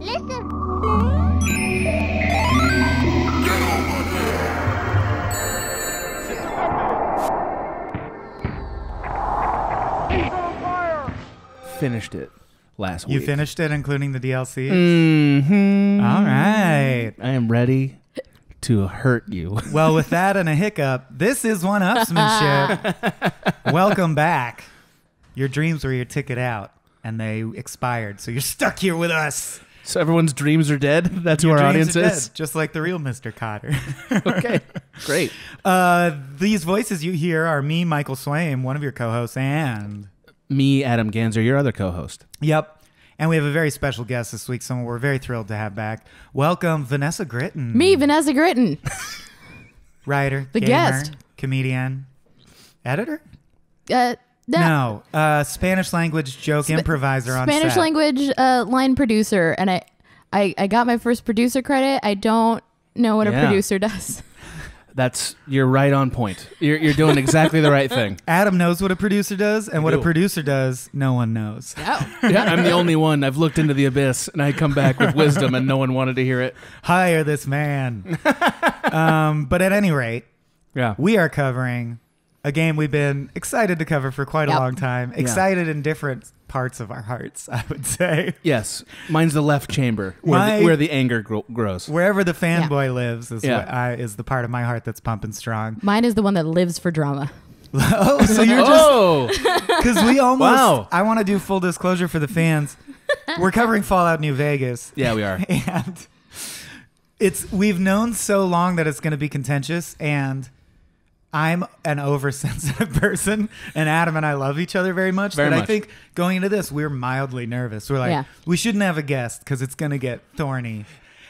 Listen. Finished it last You week. You finished it, including the DLC. Mm-hmm. All right. I am ready to hurt you. Well, with that and a hiccup, this is one upsmanship. Welcome back. Your dreams were your ticket out, and they expired, so you're stuck here with us. So everyone's dreams are dead. That's who Your our dreams audience are is. dead, just like the real Mr. Cotter. okay, great. uh, these voices you hear are me, Michael Swaim, one of your co-hosts, and Me, Adam Ganzer, your other co-host. yep. And we have a very special guest this week, someone we're very thrilled to have back. Welcome, Vanessa Gritton. Me, Vanessa Gritton. writer, The gamer, guest. comedian, editor. Uh, No, uh, Spanish language joke improviser on Spanish set. language uh, line producer, and I, I, I got my first producer credit. I don't know what a producer does. That's you're right on point. You're you're doing exactly the right thing. Adam knows what a producer does, and what a do. producer does, no one knows. Oh, Yeah, I'm the only one. I've looked into the abyss and I come back with wisdom, and no one wanted to hear it. Hire this man. um, but at any rate, Yeah, we are covering a game we've been excited to cover for quite a long time. Excited in different parts of our hearts, I would say. yes. Mine's the left chamber where, My- the, where the anger gro- grows. Wherever the fanboy lives is Yeah. what I, is the part of my heart that's pumping strong. mine is the one that lives for drama. oh, so you're just Oh, because we almost. Wow. I want to do full disclosure for the fans. We're covering Fallout New Vegas. yeah, we are. and it's we've known so long that it's going to be contentious and i'm an oversensitive person and adam and i love each other very much Very but i think going into this we're mildly nervous we're like Yeah. we shouldn't have a guest because it's going to get thorny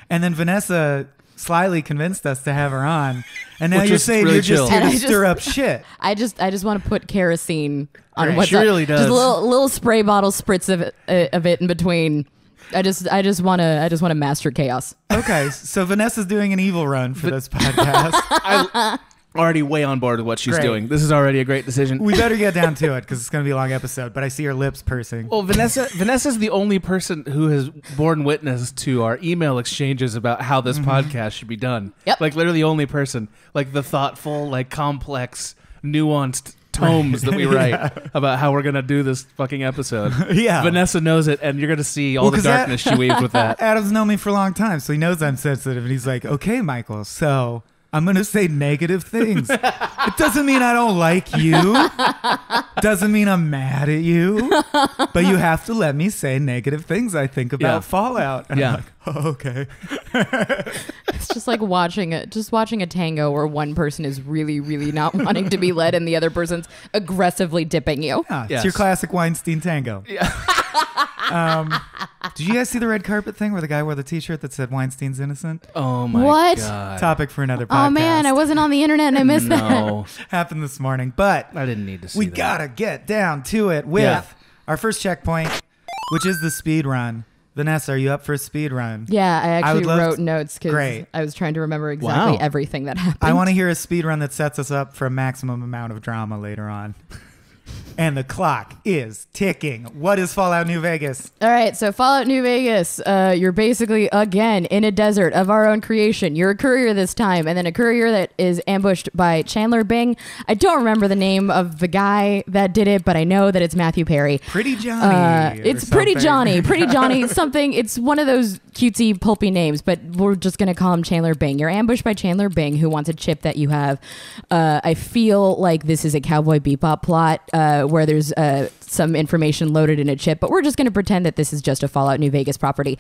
and then vanessa slyly convinced us to have her on and now Which you're saying really you're just chill. here to just- stir up shit I just, I just want to put kerosene on Right. what's She up. really does. Just a little, little spray bottle spritz of it, uh, of it in between. I just, I just want to, I just want to master chaos. okay so vanessa's doing an evil run for this podcast I already way on board with what she's Great. doing. This is already a great decision. we better get down to it because it's going to be a long episode but i see her lips pursing Well, Vanessa Vanessa's the only person who has borne witness to our email exchanges about how this mm-hmm. podcast should be done. Yep. Like literally the only person. Like the thoughtful, like complex, nuanced tomes that we write about how we're gonna do this fucking episode. Yeah. Vanessa knows it and you're gonna see all Well, the 'cause that- darkness she weaved with that. Adam's known me for a long time, so he knows I'm sensitive. And he's like, okay, Michael, so I'm going to say negative things. it doesn't mean I don't like you, doesn't mean I'm mad at you, but you have to let me say negative things I think about Yeah. Fallout. And Yeah. I'm like, oh, okay. It's just like watching a, just watching a tango where one person is really, really not wanting to be led, and the other person's aggressively dipping you. Yeah, it's your classic Weinstein tango. Yeah. Um, did you guys see the red carpet thing where the guy wore the t shirt that said Weinstein's innocent? Oh my What? god. Topic for another podcast. Oh man, I wasn't on the internet and I missed that. no. Happened this morning. But I didn't need to see we that. gotta get down to it with Yeah. our first checkpoint, which is the speed run. Vanessa, are you up for a speed run? Yeah, I I actually love wrote to- notes because Great. I was trying to remember exactly Wow. everything that happened. I want to hear a speed run that sets us up for a maximum amount of drama later on. And the clock is ticking. What is Fallout New Vegas? All right, so Fallout New Vegas, uh, you're basically again in a desert of our own creation. You're a courier this time, and then a courier that is ambushed by Chandler Bing. I don't remember the name of the guy that did it, but I know that it's Matthew Perry. Pretty Johnny. Uh, it's Pretty. Johnny. Pretty Johnny. Something. It's one of those cutesy, pulpy names, but we're just gonna call him Chandler Bing. You're ambushed by Chandler Bing, who wants a chip that you have. Uh, I feel like this is a Cowboy Bebop plot uh, where there's uh, some information loaded in a chip, but we're just gonna pretend that this is just a Fallout New Vegas property.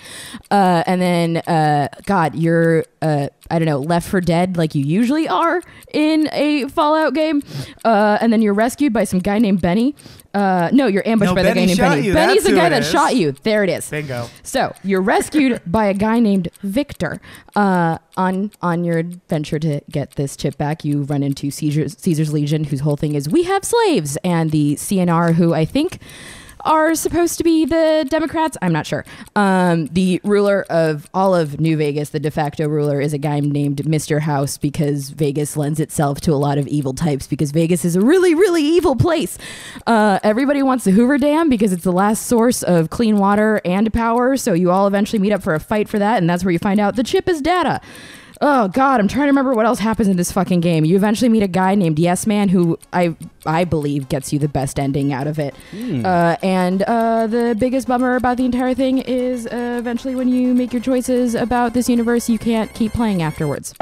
Uh, and then, uh, God, you're uh, I don't know, Left for Dead like you usually are in a Fallout game, uh, and then you're rescued by some guy named Benny. Uh, no, you're ambushed No, by the Benny guy named shot Benny. you. Benny's That's the who guy it that is. shot you. There it is. Bingo. So you're rescued by a guy named Victor. Uh, on on your adventure to get this chip back, you run into Caesar's, Caesar's Legion, whose whole thing is we have slaves, and the CNR, who I think are supposed to be the Democrats. I'm not sure. Um, the ruler of all of New Vegas, the de facto ruler, is a guy named Mr. House because Vegas lends itself to a lot of evil types because Vegas is a really, really evil place. Uh, everybody wants the Hoover Dam because it's the last source of clean water and power. So you all eventually meet up for a fight for that, and that's where you find out the chip is data. Oh God, I'm trying to remember what else happens in this fucking game. You eventually meet a guy named Yes Man who I I believe gets you the best ending out of it. Uh, and uh, the biggest bummer about the entire thing is uh, eventually when you make your choices about this universe, you can't keep playing afterwards.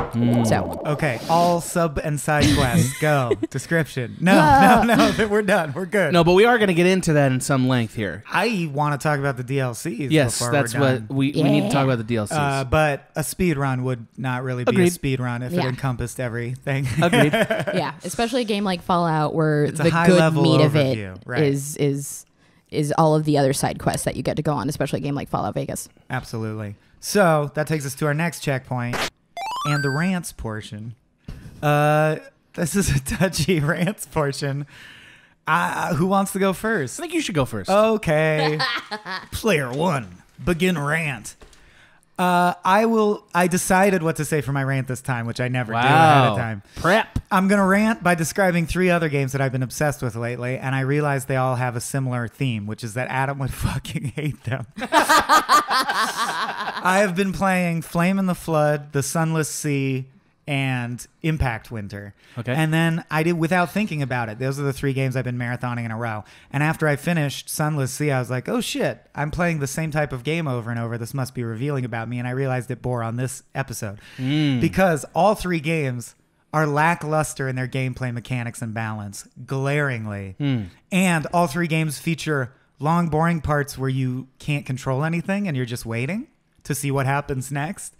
So Okay, all sub and side quests. Go. Description. No, no, no. We're done. We're good. No, but we are going to get into that in some length here. I want to talk about the DLCs. Yes, before that's we're what done. we, we need to talk about the DLCs. Uh, but a speed run would not really be Agreed. a speed run if it Yeah. encompassed everything. Agreed. yeah, especially a game like Fallout where It's a the good high-level meat of it overview, right. is is is all of the other side quests that you get to go on, especially a game like Fallout Vegas. Absolutely. So that takes us to our next checkpoint and the rants portion. Uh, this is a touchy rants portion. Uh, who wants to go first? I think you should go first. Okay. Player one, begin rant. Uh, I will. I decided what to say for my rant this time, which I never do ahead wow. of time. Prep. I'm gonna rant by describing three other games that I've been obsessed with lately, and I realized they all have a similar theme, which is that Adam would fucking hate them. I have been playing Flame in the Flood, The Sunless Sea, and Impact Winter. Okay. And then I did without thinking about it. Those are the three games I've been marathoning in a row. And after I finished Sunless Sea, I was like, oh shit, I'm playing the same type of game over and over. This must be revealing about me. And I realized it bore on this episode. Mm. Because all three games are lackluster in their gameplay mechanics and balance, glaringly. Hmm. And all three games feature long, boring parts where you can't control anything and you're just waiting to see what happens next.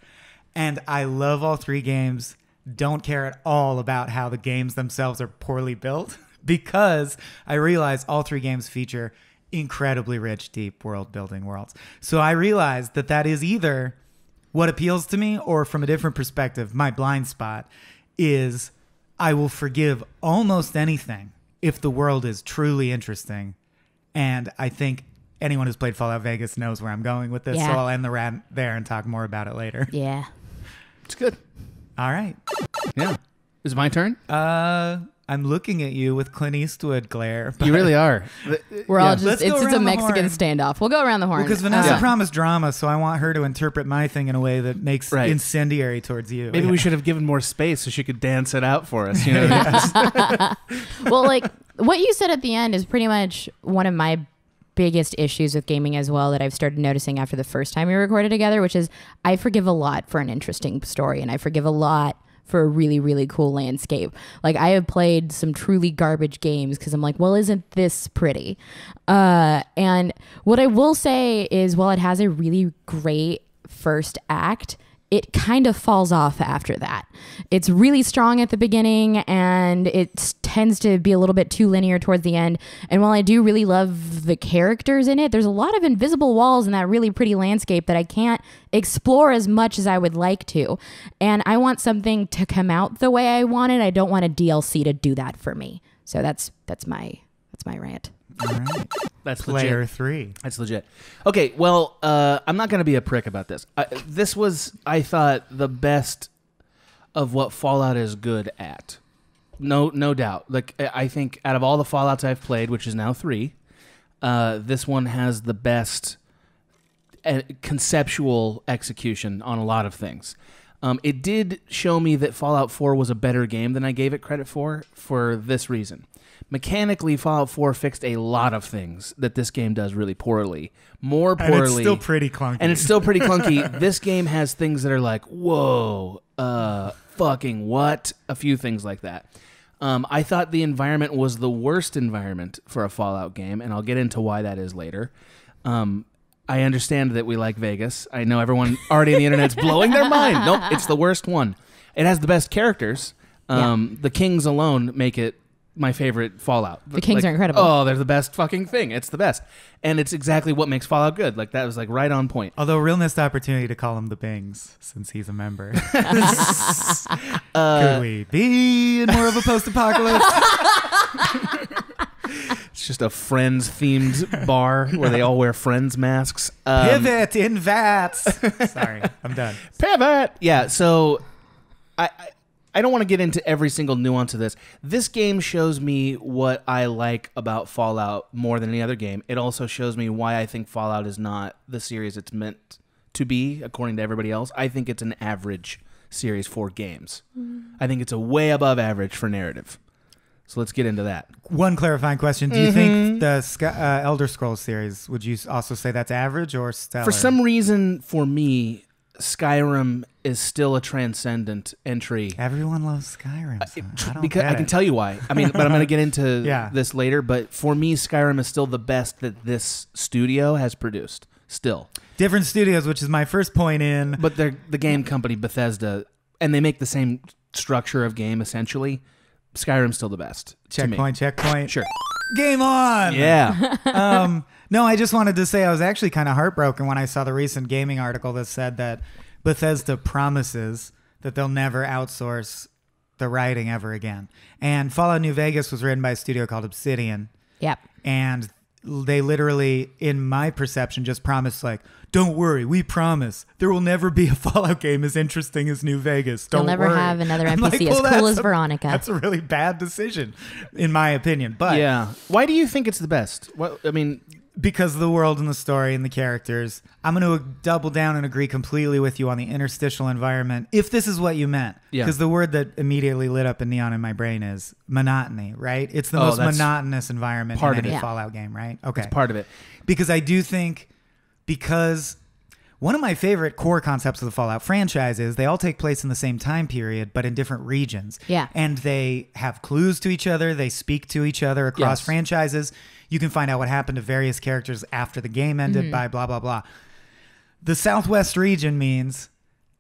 And I love all three games. Don't care at all about how the games themselves are poorly built because I realize all three games feature incredibly rich, deep world building worlds. So I realized that that is either what appeals to me or from a different perspective, my blind spot is I will forgive almost anything if the world is truly interesting. And I think anyone who's played Fallout Vegas knows where I'm going with this. So I'll end the rant there and talk more about it later. Yeah. It's good. All right. Yeah. Is it my turn? Uh, I'm looking at you with Clint Eastwood glare. You really are. We're Yeah. all just Let's go it's, it's a around the Mexican horn. standoff. We'll go around the horn. Because Vanessa Yeah. promised drama, so I want her to interpret my thing in a way that makes Right. incendiary towards you. Maybe Yeah. we should have given more space so she could dance it out for us. You know, well, like what you said at the end is pretty much one of my biggest issues with gaming as well that I've started noticing after the first time we recorded together, which is I forgive a lot for an interesting story and I forgive a lot for a really really cool landscape. Like I have played some truly garbage games because I'm like, well, isn't this pretty? Uh, and what I will say is, while it has a really great first act, it kind of falls off after that. It's really strong at the beginning and it tends to be a little bit too linear towards the end. And while I do really love the characters in it, there's a lot of invisible walls in that really pretty landscape that I can't explore as much as I would like to. And I want something to come out the way I want it. I don't want a DLC to do that for me. So that's that's my that's my rant. All right. that's Player legit. three. That's legit. Okay, well, uh, I'm not going to be a prick about this. I, this was, I thought, the best of what Fallout is good at. No, no doubt. Like I I think, out of all the Fallout's I've played, which is now three, uh, this one has the best uh, conceptual execution on a lot of things. Um, it did show me that Fallout 4 was a better game than I gave it credit for, for this reason. Mechanically, Fallout 4 fixed a lot of things that this game does really poorly. More poorly. And poorly. it's still pretty clunky. And it's still pretty clunky. this game has things that are like, whoa, uh, fucking what? A few things like that. Um, I thought the environment was the worst environment for a Fallout game, and I'll get into why that is later. Um, I understand that we like Vegas. I know everyone already on the internet's blowing their mind. Nope, it's the worst one. It has the best characters. Um, The Kings alone make it my favorite Fallout. The Kings are incredible. Oh, they're the best fucking thing. It's the best, and it's exactly what makes Fallout good. Like that was like right on point. Although real missed opportunity to call him the Bings since he's a member. Uh, Could we be in more of a post-apocalypse? It's just a Friends themed bar where they all wear Friends masks. Um, Pivot in VATS. Sorry, I'm done. Pivot. Yeah. So, I, I I don't want to get into every single nuance of this. This game shows me what I like about Fallout more than any other game. It also shows me why I think Fallout is not the series it's meant to be, according to everybody else. I think it's an average series for games. I think it's a way above average for narrative. So let's get into that. One clarifying question: Do you think the uh, Elder Scrolls series would you also say that's average or stellar? For some reason, for me, Skyrim is still a transcendent entry. everyone loves Skyrim. so Tr- I don't because I can it. tell you why. I mean, but I'm going to get into Yeah. this later. But for me, Skyrim is still the best that this studio has produced. Still, different studios, which is my first point in. but they're the game company Bethesda, and they make the same structure of game essentially. Skyrim's still the best. Checkpoint, checkpoint. Sure. Game on. Yeah. um, no, I just wanted to say I was actually kind of heartbroken when I saw the recent gaming article that said that Bethesda promises that they'll never outsource the writing ever again. And Fallout New Vegas was written by a studio called Obsidian, Yep. and they literally, in my perception, just promised like, "Don't worry, we promise there will never be a Fallout game as interesting as New Vegas. Don't You'll never worry." have another I'm NPC like, as cool as a- Veronica. That's a really bad decision, in my opinion. But yeah. Why do you think it's the best? What I mean, because of the world and the story and the characters. I'm going to double down and agree completely with you on the interstitial environment. If this is what you meant, Yeah. because the word that immediately lit up a neon in my brain is monotony, right? It's the Oh, most monotonous environment part in of any it. Fallout game, right? Okay, it's part of it. because I do think because one of my favorite core concepts of the Fallout franchise is they all take place in the same time period, but in different regions. Yeah. And they have clues to each other, they speak to each other across Yes. franchises. You can find out what happened to various characters after the game ended Mm-hmm. by blah, blah, blah. The Southwest region means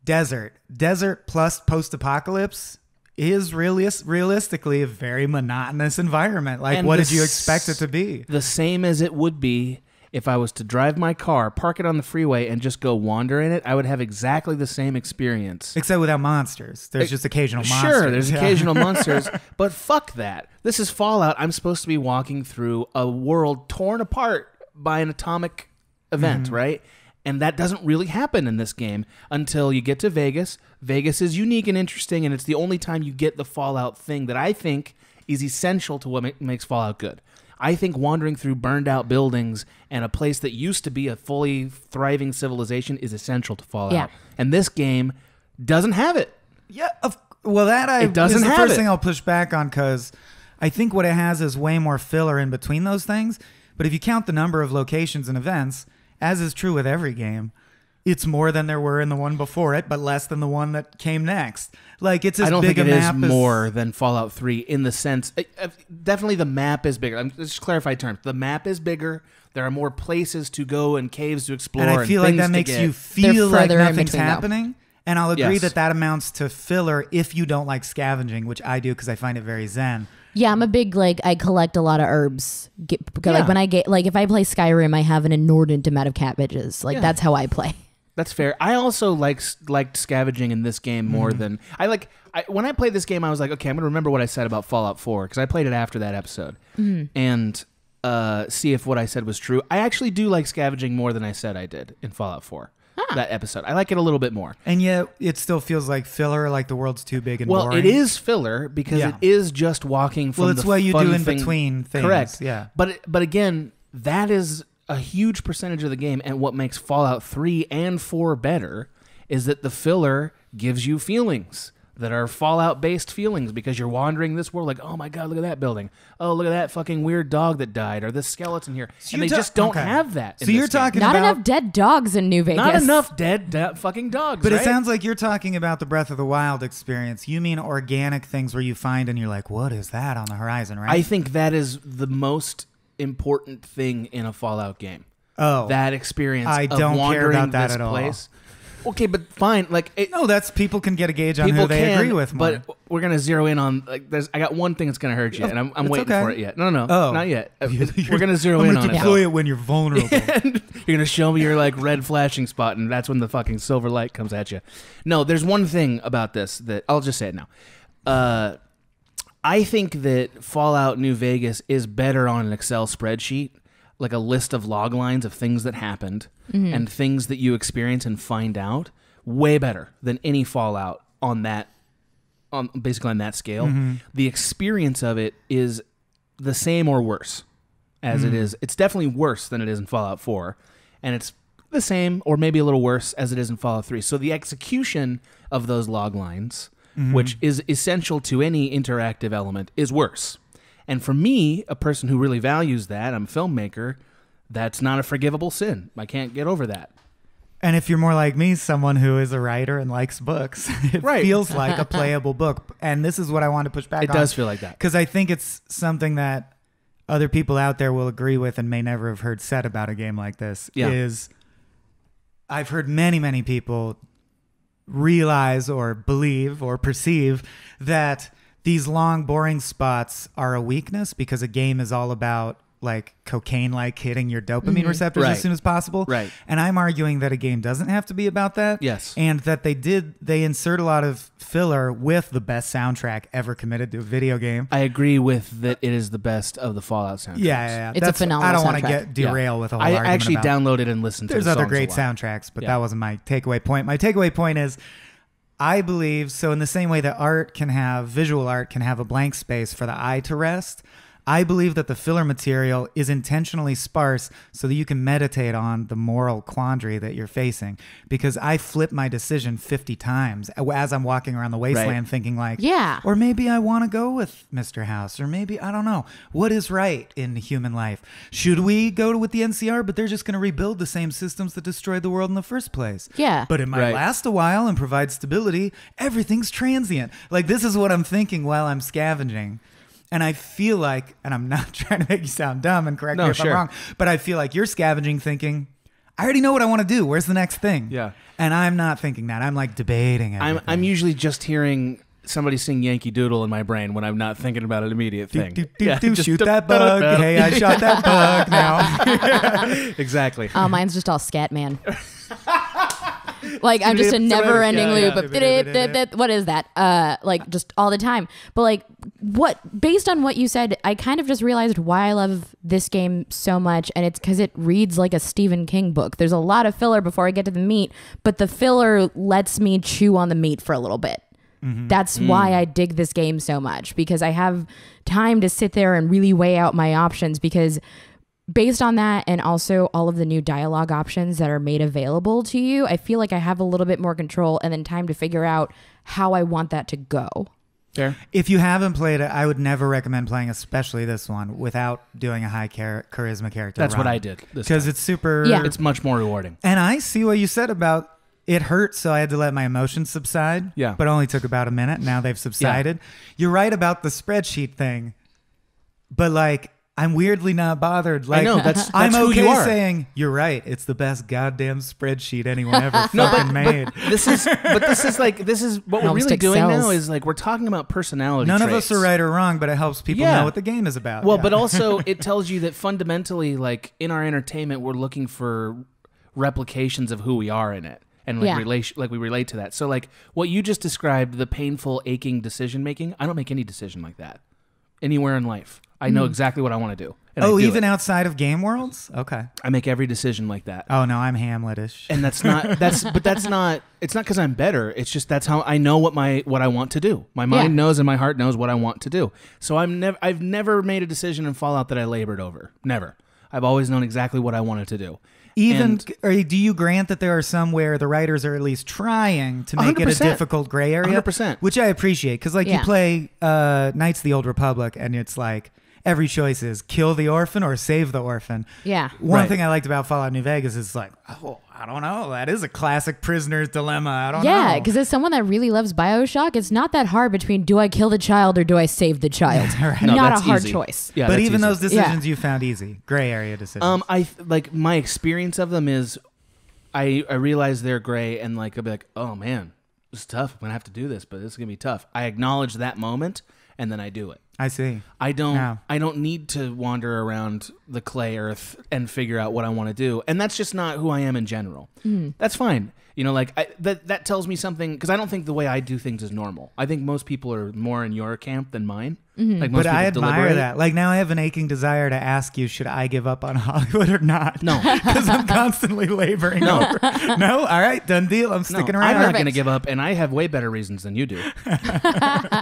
desert. Desert plus post apocalypse is realis- realistically a very monotonous environment. Like, And what did you expect it to be? The same as it would be if I was to drive my car, park it on the freeway, and just go wander in it. I would have exactly the same experience. Except without monsters. There's just occasional monsters. Sure, there's Yeah. occasional monsters, but fuck that. This is Fallout. I'm supposed to be walking through a world torn apart by an atomic event, Mm-hmm. right? And that doesn't really happen in this game until you get to Vegas. Vegas is unique and interesting, and it's the only time you get the Fallout thing that I think is essential to what ma- makes Fallout good. I think wandering through burned out buildings and a place that used to be a fully thriving civilization is essential to Fallout. Yeah. And this game doesn't have it. Yeah, of, well, that I It doesn't is the have first it. thing I'll push back on because I think what it has is way more filler in between those things. But if you count the number of locations and events, as is true with every game, it's more than there were in the one before it, but less than the one that came next. Like it's as I don't big think a it is map as- more than Fallout 3 in the sense. uh, uh, definitely, the map is bigger. I'm, let's just clarify terms. The map is bigger. There are more places to go and caves to explore. and I feel like things that makes get. you feel like further in nothing's between, though. happening. And I'll agree Yes. that that amounts to filler if you don't like scavenging, which I do because I find it very zen. Yeah, I'm a big like I collect a lot of herbs. Get, Yeah. Like when I get like if I play Skyrim, I have an inordinate amount of cabbages. Like Yeah. that's how I play. That's fair. I also like liked scavenging in this game more Mm-hmm. than I like. I, when I played this game, I was like, okay, I'm gonna remember what I said about Fallout 4 because I played it after that episode Mm-hmm. and uh, see if what I said was true. I actually do like scavenging more than I said I did in Fallout 4. That episode, I like it a little bit more. And yet it still feels like filler, like the world's too big and Well, boring. it is filler because Yeah. it is just walking from. Well, it's the what you fun do in thing- between things. Correct. Yeah. But but again, that is a huge percentage of the game, and what makes Fallout Three and Four better is that the filler gives you feelings that are Fallout based feelings because you're wandering this world like, oh my god, look at that building. Oh, look at that fucking weird dog that died, or this skeleton here, and you're they ta- just don't okay. have that. in So you're this game. talking Not enough dead dogs in New Vegas. Not enough dead, da- fucking dogs. But right? it sounds like you're talking about the Breath of the Wild experience. You mean organic things where you find and you're like, what is that on the horizon, right? I think that is the most important thing in a Fallout game. oh. that experience. I don't care about that at all. Okay, but fine. Like it, no, that's people can get a gauge on who they can, agree with more. but we're gonna zero in on like. There's. I got one thing that's gonna hurt you, and I'm, I'm waiting okay. for it yet. No, no, Oh. not yet. We're gonna zero I'm in gonna on it. deploy it when you're vulnerable. You're gonna show me your like red flashing spot, and that's when the fucking silver light comes at you. No, there's one thing about this that I'll just say it now. Uh, I think that Fallout New Vegas is better on an Excel spreadsheet, like a list of log lines of things that happened mm-hmm. and things that you experience and find out. Way better than any Fallout on that, on basically on that scale. Mm-hmm. The experience of it is the same or worse as it mm. is. It's definitely worse than it is in Fallout 4, and it's the same or maybe a little worse as it is in Fallout 3. So the execution of those log lines, Mm-hmm. which is essential to any interactive element, is worse. And for me, a person who really values that, I'm a filmmaker, that's not a forgivable sin. I can't get over that. And if you're more like me, someone who is a writer and likes books, it Right. feels like a playable book. And this is what I want to push back It on. does feel like that. Because I think it's something that other people out there will agree with and may never have heard said about a game like this. Yeah. Is I've heard many, many people realize or believe or perceive that these long, boring spots are a weakness because a game is all about like cocaine like hitting your dopamine mm-hmm. receptors Right. as soon as possible. Right. And I'm arguing that a game doesn't have to be about that. Yes. And that they did they insert a lot of filler with the best soundtrack ever committed to a video game. I agree with that it is the best of the Fallout soundtracks. Yeah, yeah, yeah. It's a That's- phenomenal I don't want to soundtrack. get derail with a whole I argument actually about- downloaded and listened to There's the other songs a great lot. soundtracks, but Yeah. that wasn't my takeaway point. My takeaway point is I believe so in the same way that art can have visual art can have a blank space for the eye to rest. I believe that the filler material is intentionally sparse so that you can meditate on the moral quandary that you're facing. Because I flip my decision 50 times as I'm walking around the wasteland thinking, like, Yeah. or maybe I want to go with Mr. House, or maybe I don't know. What is right in human life? Should we go with the NCR, but they're just going to rebuild the same systems that destroyed the world in the first place? Yeah. But it might Right. last a while and provide stability. Everything's transient. Like this is what I'm thinking while I'm scavenging. And I feel like, and I'm not trying to make you sound dumb and correct No, me if sure. I'm wrong, but I feel like you're scavenging thinking, I already know what I want to do. Where's the next thing? Yeah. And I'm not thinking that. I'm like debating it. I'm I'm usually just hearing somebody sing Yankee Doodle in my brain when I'm not thinking about an immediate thing. do, do, Yeah, do, shoot that bug. Hey, I shot that bug now. exactly. Oh, mine's just all scat man. Like I'm just a never ending loop of what is that? Uh like just all the time. But like what based on what you said, I kind of just realized why I love this game so much and it's cuz it reads like a Stephen King book. There's a lot of filler before I get to the meat, but the filler lets me chew on the meat for a little bit. That's why I dig this game so much because I have time to sit there and really weigh out my options because based on that and also all of the new dialogue options that are made available to you, I feel like I have a little bit more control and then time to figure out how I want that to go. Fair. if you haven't played it, I would never recommend playing, especially this one, without doing a high char- charisma character. That's what. I did. Because it's super. Yeah. it's much more rewarding. And I see what you said about it hurt, so I had to let my emotions subside. Yeah. But only took about a minute. Now they've subsided. You're right about the spreadsheet thing. But like, I'm weirdly not bothered. Like, know, that's- I'm who okay you are. saying you're right. It's the best goddamn spreadsheet anyone ever No, fucking but, made. but this is but this is like this is what we're really doing excels. now is like we're talking about personality. None of us are right or wrong, but it helps people Yeah. know what the game is about. Well, Yeah. but also it tells you that fundamentally, like in our entertainment, we're looking for replications of who we are in it, and like Yeah. relation, like we relate to that. So, like what you just described, the painful, aching decision making. I don't make any decision like that anywhere in life. I know exactly what I want to do. and I oh, do even it. outside of game worlds? Okay. I make every decision like that. Oh no, I'm Hamletish. and that's not that's but that's not it's not because i'm better it's just that's how i know what my what i want to do my mind Yeah. knows and my heart knows what i want to do so i'm never i've never made a decision in fallout that i labored over never i've always known exactly what i wanted to do Even And- or do you grant that there are some where the writers are at least trying to make it a 100%. difficult gray area? 100%. Which I appreciate because like you Yeah. play uh, Knights of the Old Republic and it's like every choice is kill the orphan or save the orphan. Yeah. One Right. thing I liked about Fallout New Vegas is like, oh, I don't know. That is a classic prisoner's dilemma. I don't know. Yeah, because as someone that really loves Bioshock, it's not that hard between do I kill the child or do I save the child? No, Not a hard easy. choice. yeah but that's even easy. those decisions you found easy, gray area decisions. um i like my experience of them is i i realize they're gray and like i'll be like oh man it's tough i'm gonna have to do this but this is gonna be tough i acknowledge that moment and then i do it I see. I don't Yeah. I don't need to wander around the clay earth and figure out what I want to do. And that's just not who I am in general. Mm-hmm. That's fine. You know, like I, that that tells me something because I don't think the way I do things is normal. I think most people are more in your camp than mine. Mm-hmm. Like most But I people admire deliberate. that. Like now I have an aching desire to ask you, should I give up on Hollywood or not? No. Because I'm constantly laboring No. over. No? All right, done deal. I'm No, around. I'm around. not going to give up, and I have way better reasons than you do. you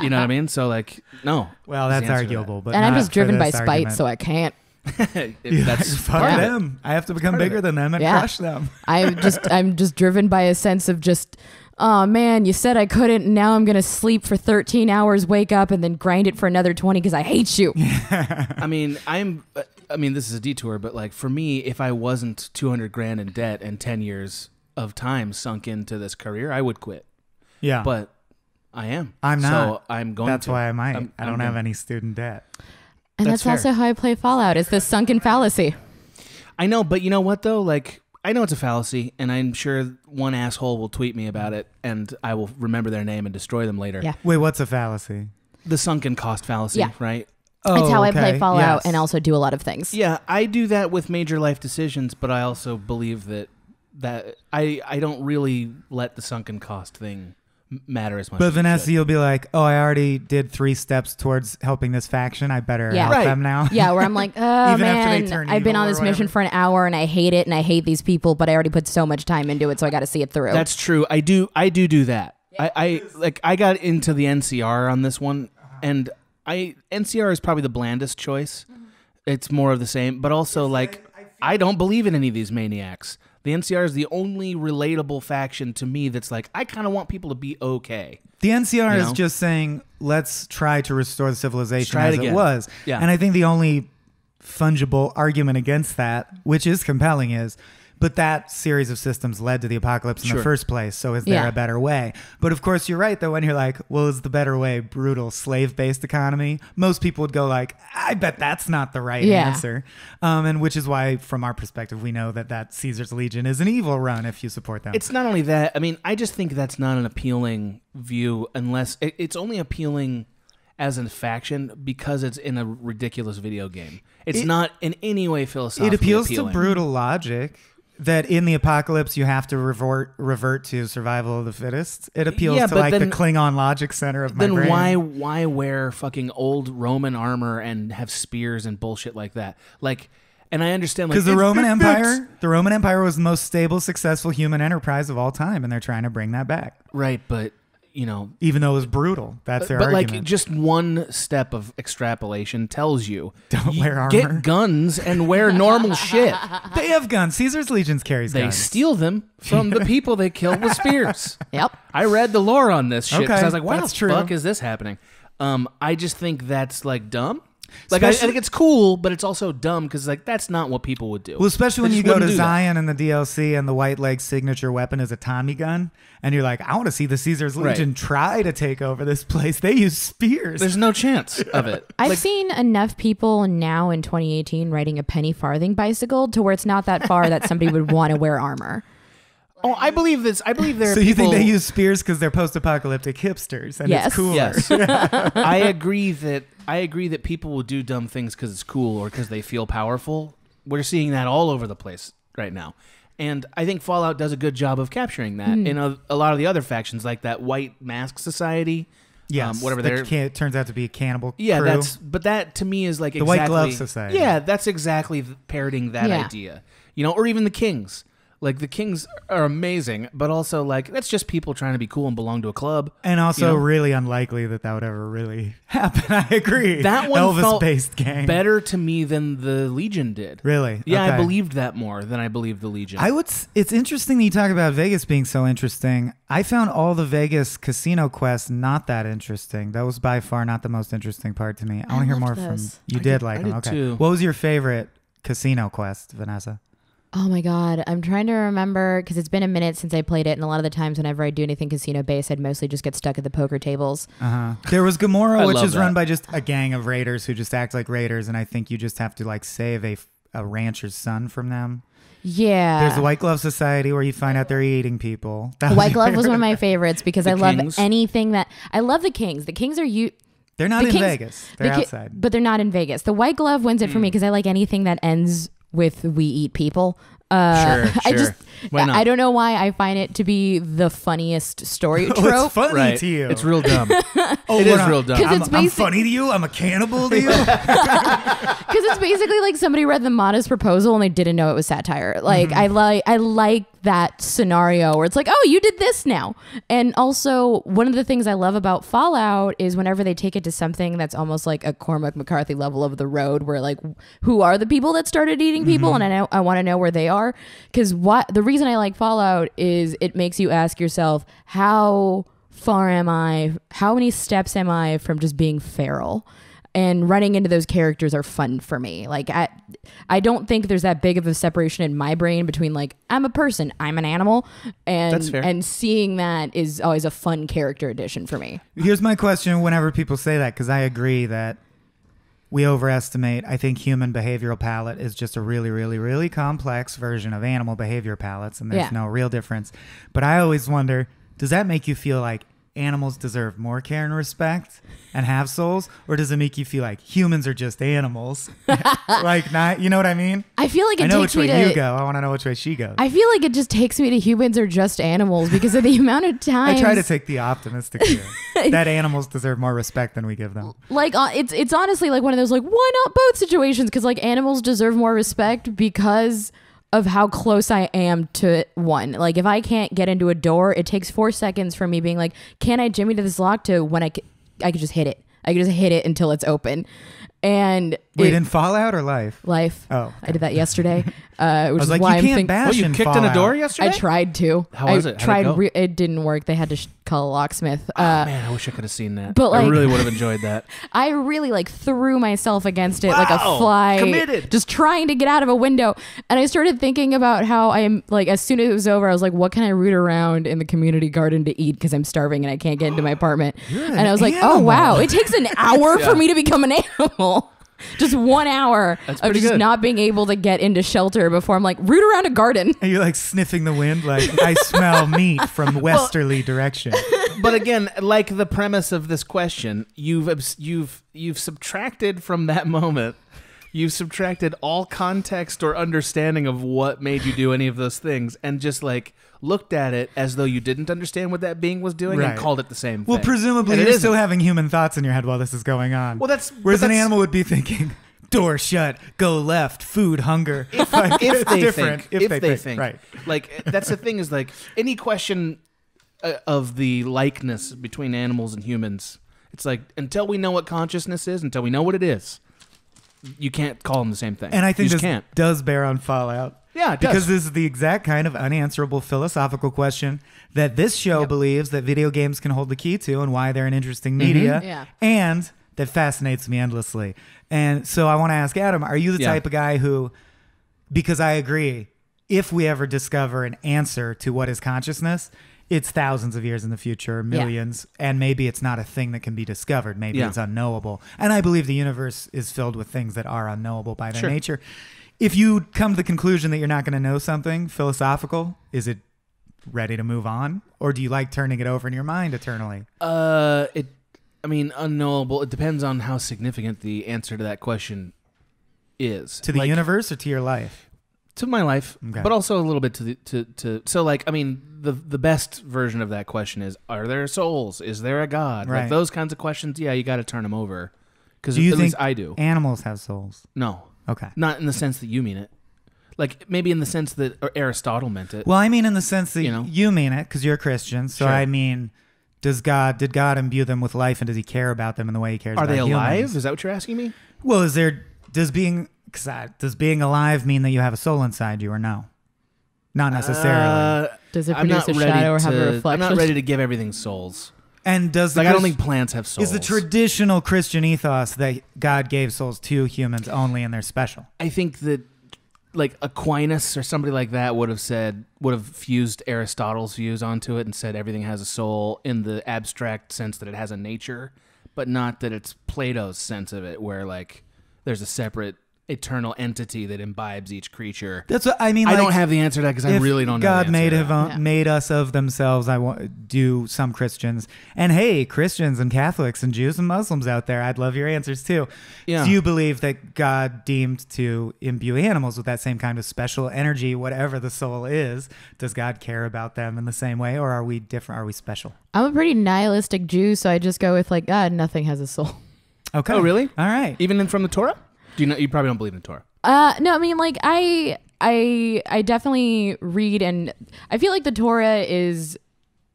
know what I mean? So, like, no. well, that's answer to that. arguable. But and I'm just driven by spite, argument. so I can't. Yeah, That's fuck part of it. them. I have to become bigger than them and Yeah. crush them. I'm just I'm just driven by a sense of just oh man, you said I couldn't and now I'm going to sleep for 13 hours, wake up and then grind it for another 20 cuz I hate you. I mean, I'm. uh, I mean, this is a detour, but like for me, if I wasn't 200 grand in debt and 10 years of time sunk into this career, I would quit. Yeah. But I am. I'm So not. I'm going. that's to. why I might. I'm- I don't I'm have gonna- any student debt. And That's that's, also how I play Fallout. It's the sunken fallacy. I know, but you know what though? Like, I know it's a fallacy, and I'm sure one asshole will tweet me about it, and I will remember their name and destroy them later. Yeah. Wait, what's a fallacy? The sunken cost fallacy, Yeah. right? Oh, it's how I play. Fallout Yes. and also do a lot of things. Yeah, I do that with major life decisions, but I also believe that that I I don't really let the sunken cost thing m- matter as much. But as Vanessa, you'll be like, "Oh, I already did three steps towards helping this faction. I better Yeah. help Right. them now." Yeah, where I'm like, oh Even after they man, turn I've been on this mission for an hour and I hate it and I hate these people, but I already put so much time into it, so I got to see it through. That's true. I do. I do do that. I, I like. I got into the NCR on this one, uh-huh. and I NCR is probably the blandest choice. Mm-hmm. It's more of the same, but also like I don't believe in any of these maniacs. The NCR is the only relatable faction to me that's like I kind of want people to be okay. The NCR You is know? just saying, "Let's try to restore the civilization Try it as it again. was." Yeah. And I think the only fungible argument against that, which is compelling, is, but that series of systems led to the apocalypse in Sure. the first place. So is there Yeah. a better way? But of course, you're right. Though when you're like, "Well, is the better way brutal slave-based economy?" Most people would go like, "I bet that's not the right Yeah. answer." Um, and which is why, from our perspective, we know that that Caesar's Legion is an evil run if you support them. It's not only that. I mean, I just think that's not an appealing view unless it, it's only appealing as a faction because it's in a ridiculous video game. It's It- not in any way philosophical. it appeals appealing. to brutal logic that in the apocalypse you have to revert revert to survival of the fittest. It appeals Yeah, to like the Klingon logic center of my then brain. why why wear fucking old Roman armor and have spears and bullshit like that? Like, and I understand like Because the Roman Empire, the Roman Empire was the most stable, successful human enterprise of all time, and they're trying to bring that back, right? But you know, even though it was brutal. That's their but like just one step of extrapolation tells you Don't y- wear armor. Get guns and wear normal shit. they have guns. Caesar's legions carries They guns. steal them from the people they killed with spears. Yep. I read the lore on this shit 'cause Okay, I was like, "Why the true. fuck is this happening?" Um, I just think that's like dumb. Like I, I think it's cool, but it's also dumb because like that's not what people would do. Well, especially when you go to wouldn't that. Zion and the DLC and the White Leg signature weapon is a Tommy gun, and you're like, I want to see the Caesar's Right. Legion try to take over this place. They use spears. There's no chance of it. I've Like, seen enough people now in 2018 riding a penny farthing bicycle to where it's not that far that somebody would want to wear armor. Oh, I believe this. I believe there. Are so you people, think they use spears because they're post-apocalyptic hipsters and Yes. it's cooler? Yes, I agree that I agree that people will do dumb things because it's cool or because they feel powerful. We're seeing that all over the place right now, and I think Fallout does a good job of capturing that in a, a lot of the other factions, like that White Mask Society. yeah, um, whatever the they're. can- turns out to be a cannibal. Yeah, crew. that's but that to me is like The exactly, White Glove Society. Yeah, that's exactly parroting that Yeah. idea. You know, or even the Kings. Like the Kings are amazing, but also like that's just people trying to be cool and belong to a club. and also you know? really unlikely that that would ever really happen. I agree. That one felt Elvis-based gang. better to me than the Legion did. Really? Yeah, I believed that more than I believed the Legion. I would. It's interesting that you talk about Vegas being so interesting. I found all the Vegas casino quests not that interesting. That was by far not the most interesting part to me. I, want to hear more loved from you. Did did- like I them? did Okay. too. What was your favorite casino quest, Vanessa? Oh my god, I'm trying to remember because it's been a minute since I played it, and a lot of the times whenever I do anything casino based, I'd mostly just get stuck at the poker tables. Uh huh. There was Gomorrah, which love is run by just a gang of raiders who just act like raiders, and I think you just have to like save a a rancher's son from them. Yeah, There's the White Glove Society where you find out they're eating people. That White your Glove was one of my favorites because The I love Kings. anything that I love the Kings. The Kings are you. They're not The in Kings- Vegas. They're ki- outside. but they're not in Vegas. The White Glove wins it for Hmm. me because I like anything that ends with "we eat people." Uh, Sure, I just Why not? I don't know why I find it to be the funniest story Oh, trope. it's funny right. to you. It's real dumb. oh, it is we're not- real dumb. 'Cause I'm, it's I'm basic- funny to you. I'm a cannibal to you. because it's basically like somebody read the modest proposal and they didn't know it was satire like mm-hmm. i like i like that scenario where it's like oh you did this now and also one of the things i love about fallout is whenever they take it to something that's almost like a cormac mccarthy level of the road where like who are the people that started eating people mm-hmm. and i know i want to know where they are because what the reason i like fallout is it makes you ask yourself how far am i how many steps am i from just being feral and running into those characters are fun for me. Like I I don't think there's that big of a separation in my brain between like I'm a person, I'm an animal, and That's fair. and seeing that is always a fun character addition for me. Here's my question whenever people say that, because I agree that we overestimate. I think human behavioral palette is just a really, really, really complex version of animal behavior palettes, and there's Yeah. no real difference. But I always wonder does that make you feel like animals deserve more care and respect and have souls? Or does it make you feel like humans are just animals? like, not, you know what I mean? I feel like it I know takes which me way to you go. I want to know which way she goes. I feel like it just takes me to humans are just animals because of the amount of time. I try to take the optimistic view that animals deserve more respect than we give them. like uh, it's it's honestly like one of those like why not both situations because like animals deserve more respect because of how close I am to one. Like if I can't get into a door, it takes four seconds for me being like, can I jimmy to this lock to when I I could just hit it. I could just hit it until it's open. And Wait, it- in Fallout or Life? life. Oh, I did that yesterday, uh, which I was is like, why you I'm can't thinking. bash oh, you in kicked in a door yesterday? I tried to. How I was it? How'd it tried. go? re- it didn't work. They had to sh- call a locksmith. Oh, Uh, man, I wish I could have seen that. but, I really would have enjoyed that. I really like threw myself against it like a fly, Committed. just trying to get out of a window. And I started thinking about how I'm like, as soon as it was over, I was like, what can I root around in the community garden to eat because I'm starving and I can't get into my apartment. an And I was like, oh wow, it takes an hour Yeah. for me to become an animal. Just one hour That's of just good. not being able to get into shelter before I'm like root around a garden. And you're like sniffing the wind, like I smell meat from westerly direction. but again, like the premise of this question, you've you've you've subtracted from that moment. You've subtracted all context or understanding of what made you do any of those things, and just like looked at it as though you didn't understand what that being was doing, Right. and called it the same. Well, thing. presumably And it you're isn't. still having human thoughts in your head while this is going on. Well, that's Whereas but an that's- animal would be thinking, door shut, go left, food, hunger. Like, if it's they different. think, if, they, think, Right. Like that's the thing is like any question uh, of the likeness between animals and humans. It's like until we know what consciousness is, until we know what it is, you can't call them the same thing. And I think just this can't. does bear on Fallout. Yeah, it does. Because this is the exact kind of unanswerable philosophical question that this show Yep. believes that video games can hold the key to and why they're an interesting mm-hmm. media. Yeah. And that fascinates me endlessly. And so I want to ask Adam, are you the Yeah. type of guy who because I agree, if we ever discover an answer to what is consciousness, it's thousands of years in the future, millions, and maybe it's not a thing that can be discovered. Maybe Yeah. it's unknowable. And I believe the universe is filled with things that are unknowable by their Sure. nature. If you come to the conclusion that you're not going to know something philosophical, is it ready to move on? Or do you like turning it over in your mind eternally? Uh, it. I mean, unknowable. It depends on how significant the answer to that question is To the Like, universe or to your life? To my life, Okay. but also a little bit to the to to. So, like, I mean, the the best version of that question is: Are there souls? Is there a god? Right. Like those kinds of questions. Yeah, you got to turn them over. Because Do you at think least I do. animals have souls? No, Okay. not in the sense that you mean it. Like maybe in the sense that Aristotle meant it. Well, I mean, in the sense that You know you, mean it because you're a Christian. So Sure. I mean, does God did God imbue them with life, and does He care about them in the way He cares? Are they alive? humans? Is that what you're asking me? Well, is there does being 'cause I- does being alive mean that you have a soul inside you, or no? Not necessarily. Uh, Does it I'm produce not a ready shadow or have a to- reflection? I'm not ready to give everything souls. and does the Like I don't think plants have souls. is the traditional Christian ethos that God gave souls to humans only, and they're special? I think that like Aquinas or somebody like that would have said would have fused Aristotle's views onto it and said everything has a soul in the abstract sense that it has a nature, but not that it's Plato's sense of it where like there's a separate eternal entity that imbibes each creature. That's what I mean. I like, don't have the answer to that because I really don't know. God the made have that. Uh, yeah. made us of themselves. I want do some Christians and hey, Christians and Catholics and Jews and Muslims out there. I'd love your answers too. Yeah. Do you believe that God deemed to imbue animals with that same kind of special energy, whatever the soul is? Does God care about them in the same way, or are we different? Are we special? I'm a pretty nihilistic Jew, so I just go with like, God, nothing has a soul. Okay. Oh, really? All right. Even in from the Torah? Do you know? You probably don't believe in Torah. Uh, no, I mean like I I I definitely read and I feel like the Torah is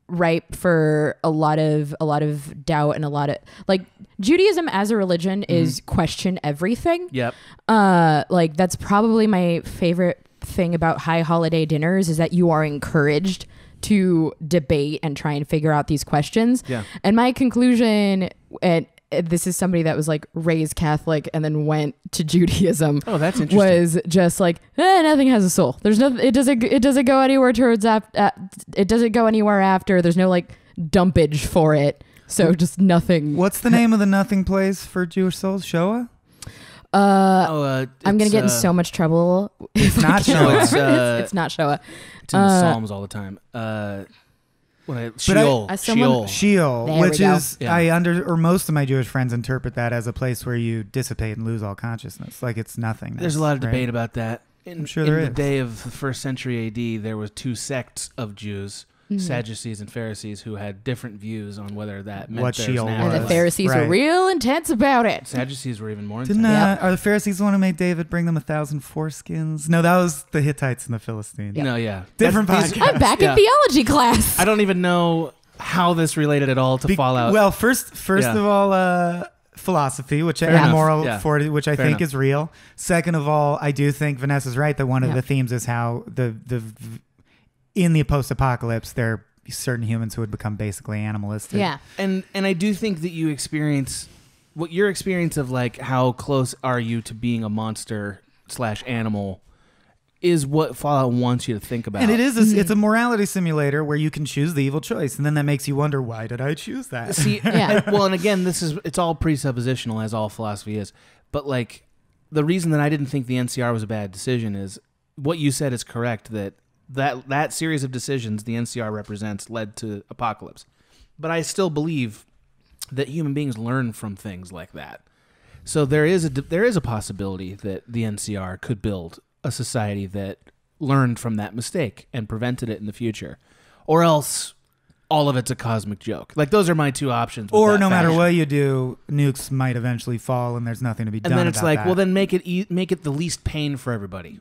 ripe for a lot of a lot of doubt and a lot of like Judaism as a religion is question everything. Yep. Uh, like that's probably my favorite thing about high holiday dinners is that you are encouraged to debate and try and figure out these questions. Yeah. And my conclusion, and this is somebody that was like raised Catholic and then went to Judaism. Oh, that's interesting. Was just like eh, nothing has a soul. There's no. It doesn't. It doesn't go anywhere towards. Ap- uh, it doesn't go anywhere after. There's no like dumpage for it. So just nothing. What's the name of the nothing place for Jewish souls? Shoah. Uh, oh, uh, I'm gonna it's, get in uh, so much trouble. It's not No, Shoah. it's, uh, it's, it's not Shoah. It's in the Uh, Psalms all the time. What I, I- Sheol. As someone- Sheol. Sheol, There we which go. is Yeah. I under or most of my Jewish friends interpret that as a place where you dissipate and lose all consciousness, like it's nothing. There's a lot of debate about that. In, I'm sure in there the is. day of the first century AD, there was two sects of Jews, Mhm. Sadducees and Pharisees, who had different views on whether that meant What there's Sheol an and the afterlife. Pharisees were real intense about it. Sadducees were even more Didn't intense. uh, are the Pharisees the one who made David bring them a thousand foreskins? No, that was the Hittites and the Philistines. No, yeah, Different That's- podcast. I'm back Yeah. in theology class. I don't even know how this related at all to Be- Fallout. Well, first, first Yeah. of all, uh, philosophy, which Fair and enough. moral Yeah. fortitude, which I Fair think enough. is real. Second of all, I do think Vanessa's right that one of Yeah. the themes is how the the in the post-apocalypse there are certain humans who would become basically animalistic. yeah. and and I do think that you experience what your experience of like how close are you to being a monster slash animal is what Fallout wants you to think about. And it is a, Mm-hmm. it's a morality simulator where you can choose the evil choice, and then that makes you wonder why did I choose that? See, Yeah. and- well, and again, this is it's all presuppositional as all philosophy is. But like the reason that I didn't think the NCR was a bad decision is what you said is correct that that that series of decisions the NCR represents led to apocalypse. But I still believe that human beings learn from things like that. So there is a there is a possibility that the NCR could build a society that learned from that mistake and prevented it in the future, or else all of it's a cosmic joke. Like those are my two options. or no matter what you do, nukes might eventually fall, and there's nothing to be done. And then it's like, that. well, then make it e- make it the least pain for everybody.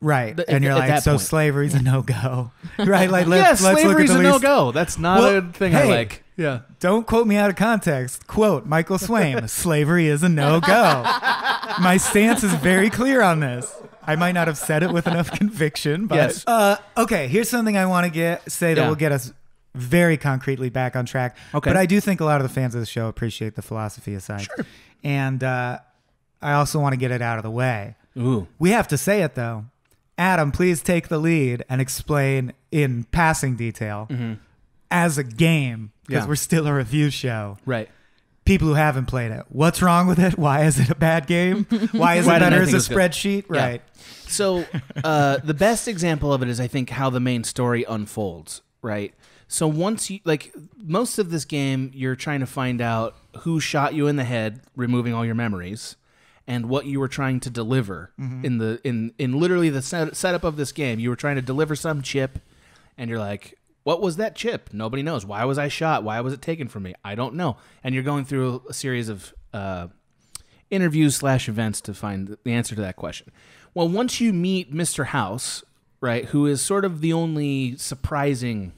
Right, th- and you're like, so point. slavery's a no go, right? Like, let's, yes, let's look at the a least. no go. That's not Well, a thing I like. Yeah. Don't quote me out of context. Quote Michael Swain: "Slavery is a no go." My stance is very clear on this. I might not have said it with enough conviction, but Yes. uh, okay. Here's something I want to get say that Yeah. will get us very concretely back on track. Okay. but I do think a lot of the fans of the show appreciate the philosophy aside, Sure. and uh, I also want to get it out of the way. Ooh. We have to say it though. Adam, please take the lead and explain in passing detail as a game because Yeah. we're still a review show Right. people who haven't played it. What's wrong with it? Why is it a bad game? Why is Why it better as a spreadsheet? Yeah. Right. So uh, the best example of it is I think how the main story unfolds, right? So once you like most of this game, you're trying to find out who shot you in the head, removing all your memories, and what you were trying to deliver in the in in literally the set, setup of this game. You were trying to deliver some chip, and you're like, "What was that chip? Nobody knows. Why was I shot? Why was it taken from me? I don't know." And you're going through a series of uh, interviews slash events to find the answer to that question. Well, once you meet Mr. House, right, who is sort of the only surprising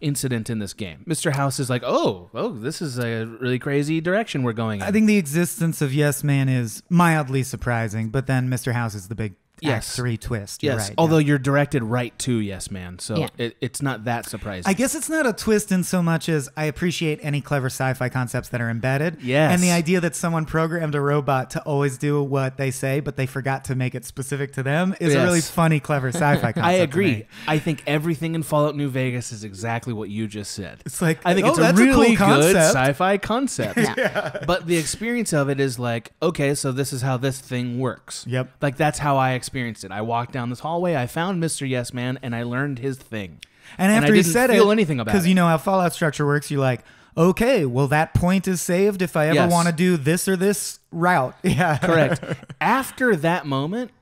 incident in this game. Mr. House is like, "Oh, oh, this is a really crazy direction we're going in." I think the existence of Yes Man is mildly surprising, but then Mr. House is the big Act Yes. Three twist. You're Yes, right, although yeah. you're directed right to Yes Man, so Yeah. it, it's not that surprising. I guess it's not a twist in so much as I appreciate any clever sci-fi concepts that are embedded. Yes. And the idea that someone programmed a robot to always do what they say, but they forgot to make it specific to them is a really funny, clever sci-fi concept. I agree. I think everything in Fallout New Vegas is exactly what you just said. It's like, I think oh, it's a that's a cool really good sci-fi concept. Yeah. But the experience of it is like, okay, so this is how this thing works. Yep. Like that's how I experienced it. I walked down this hallway, I found Mr. Yes Man, and I learned his thing. And And after I he said feel it, anything about because you know how Fallout structure works, you're like, okay, well that point is saved if I ever Yes. want to do this or this route. Yeah, Correct. After that moment,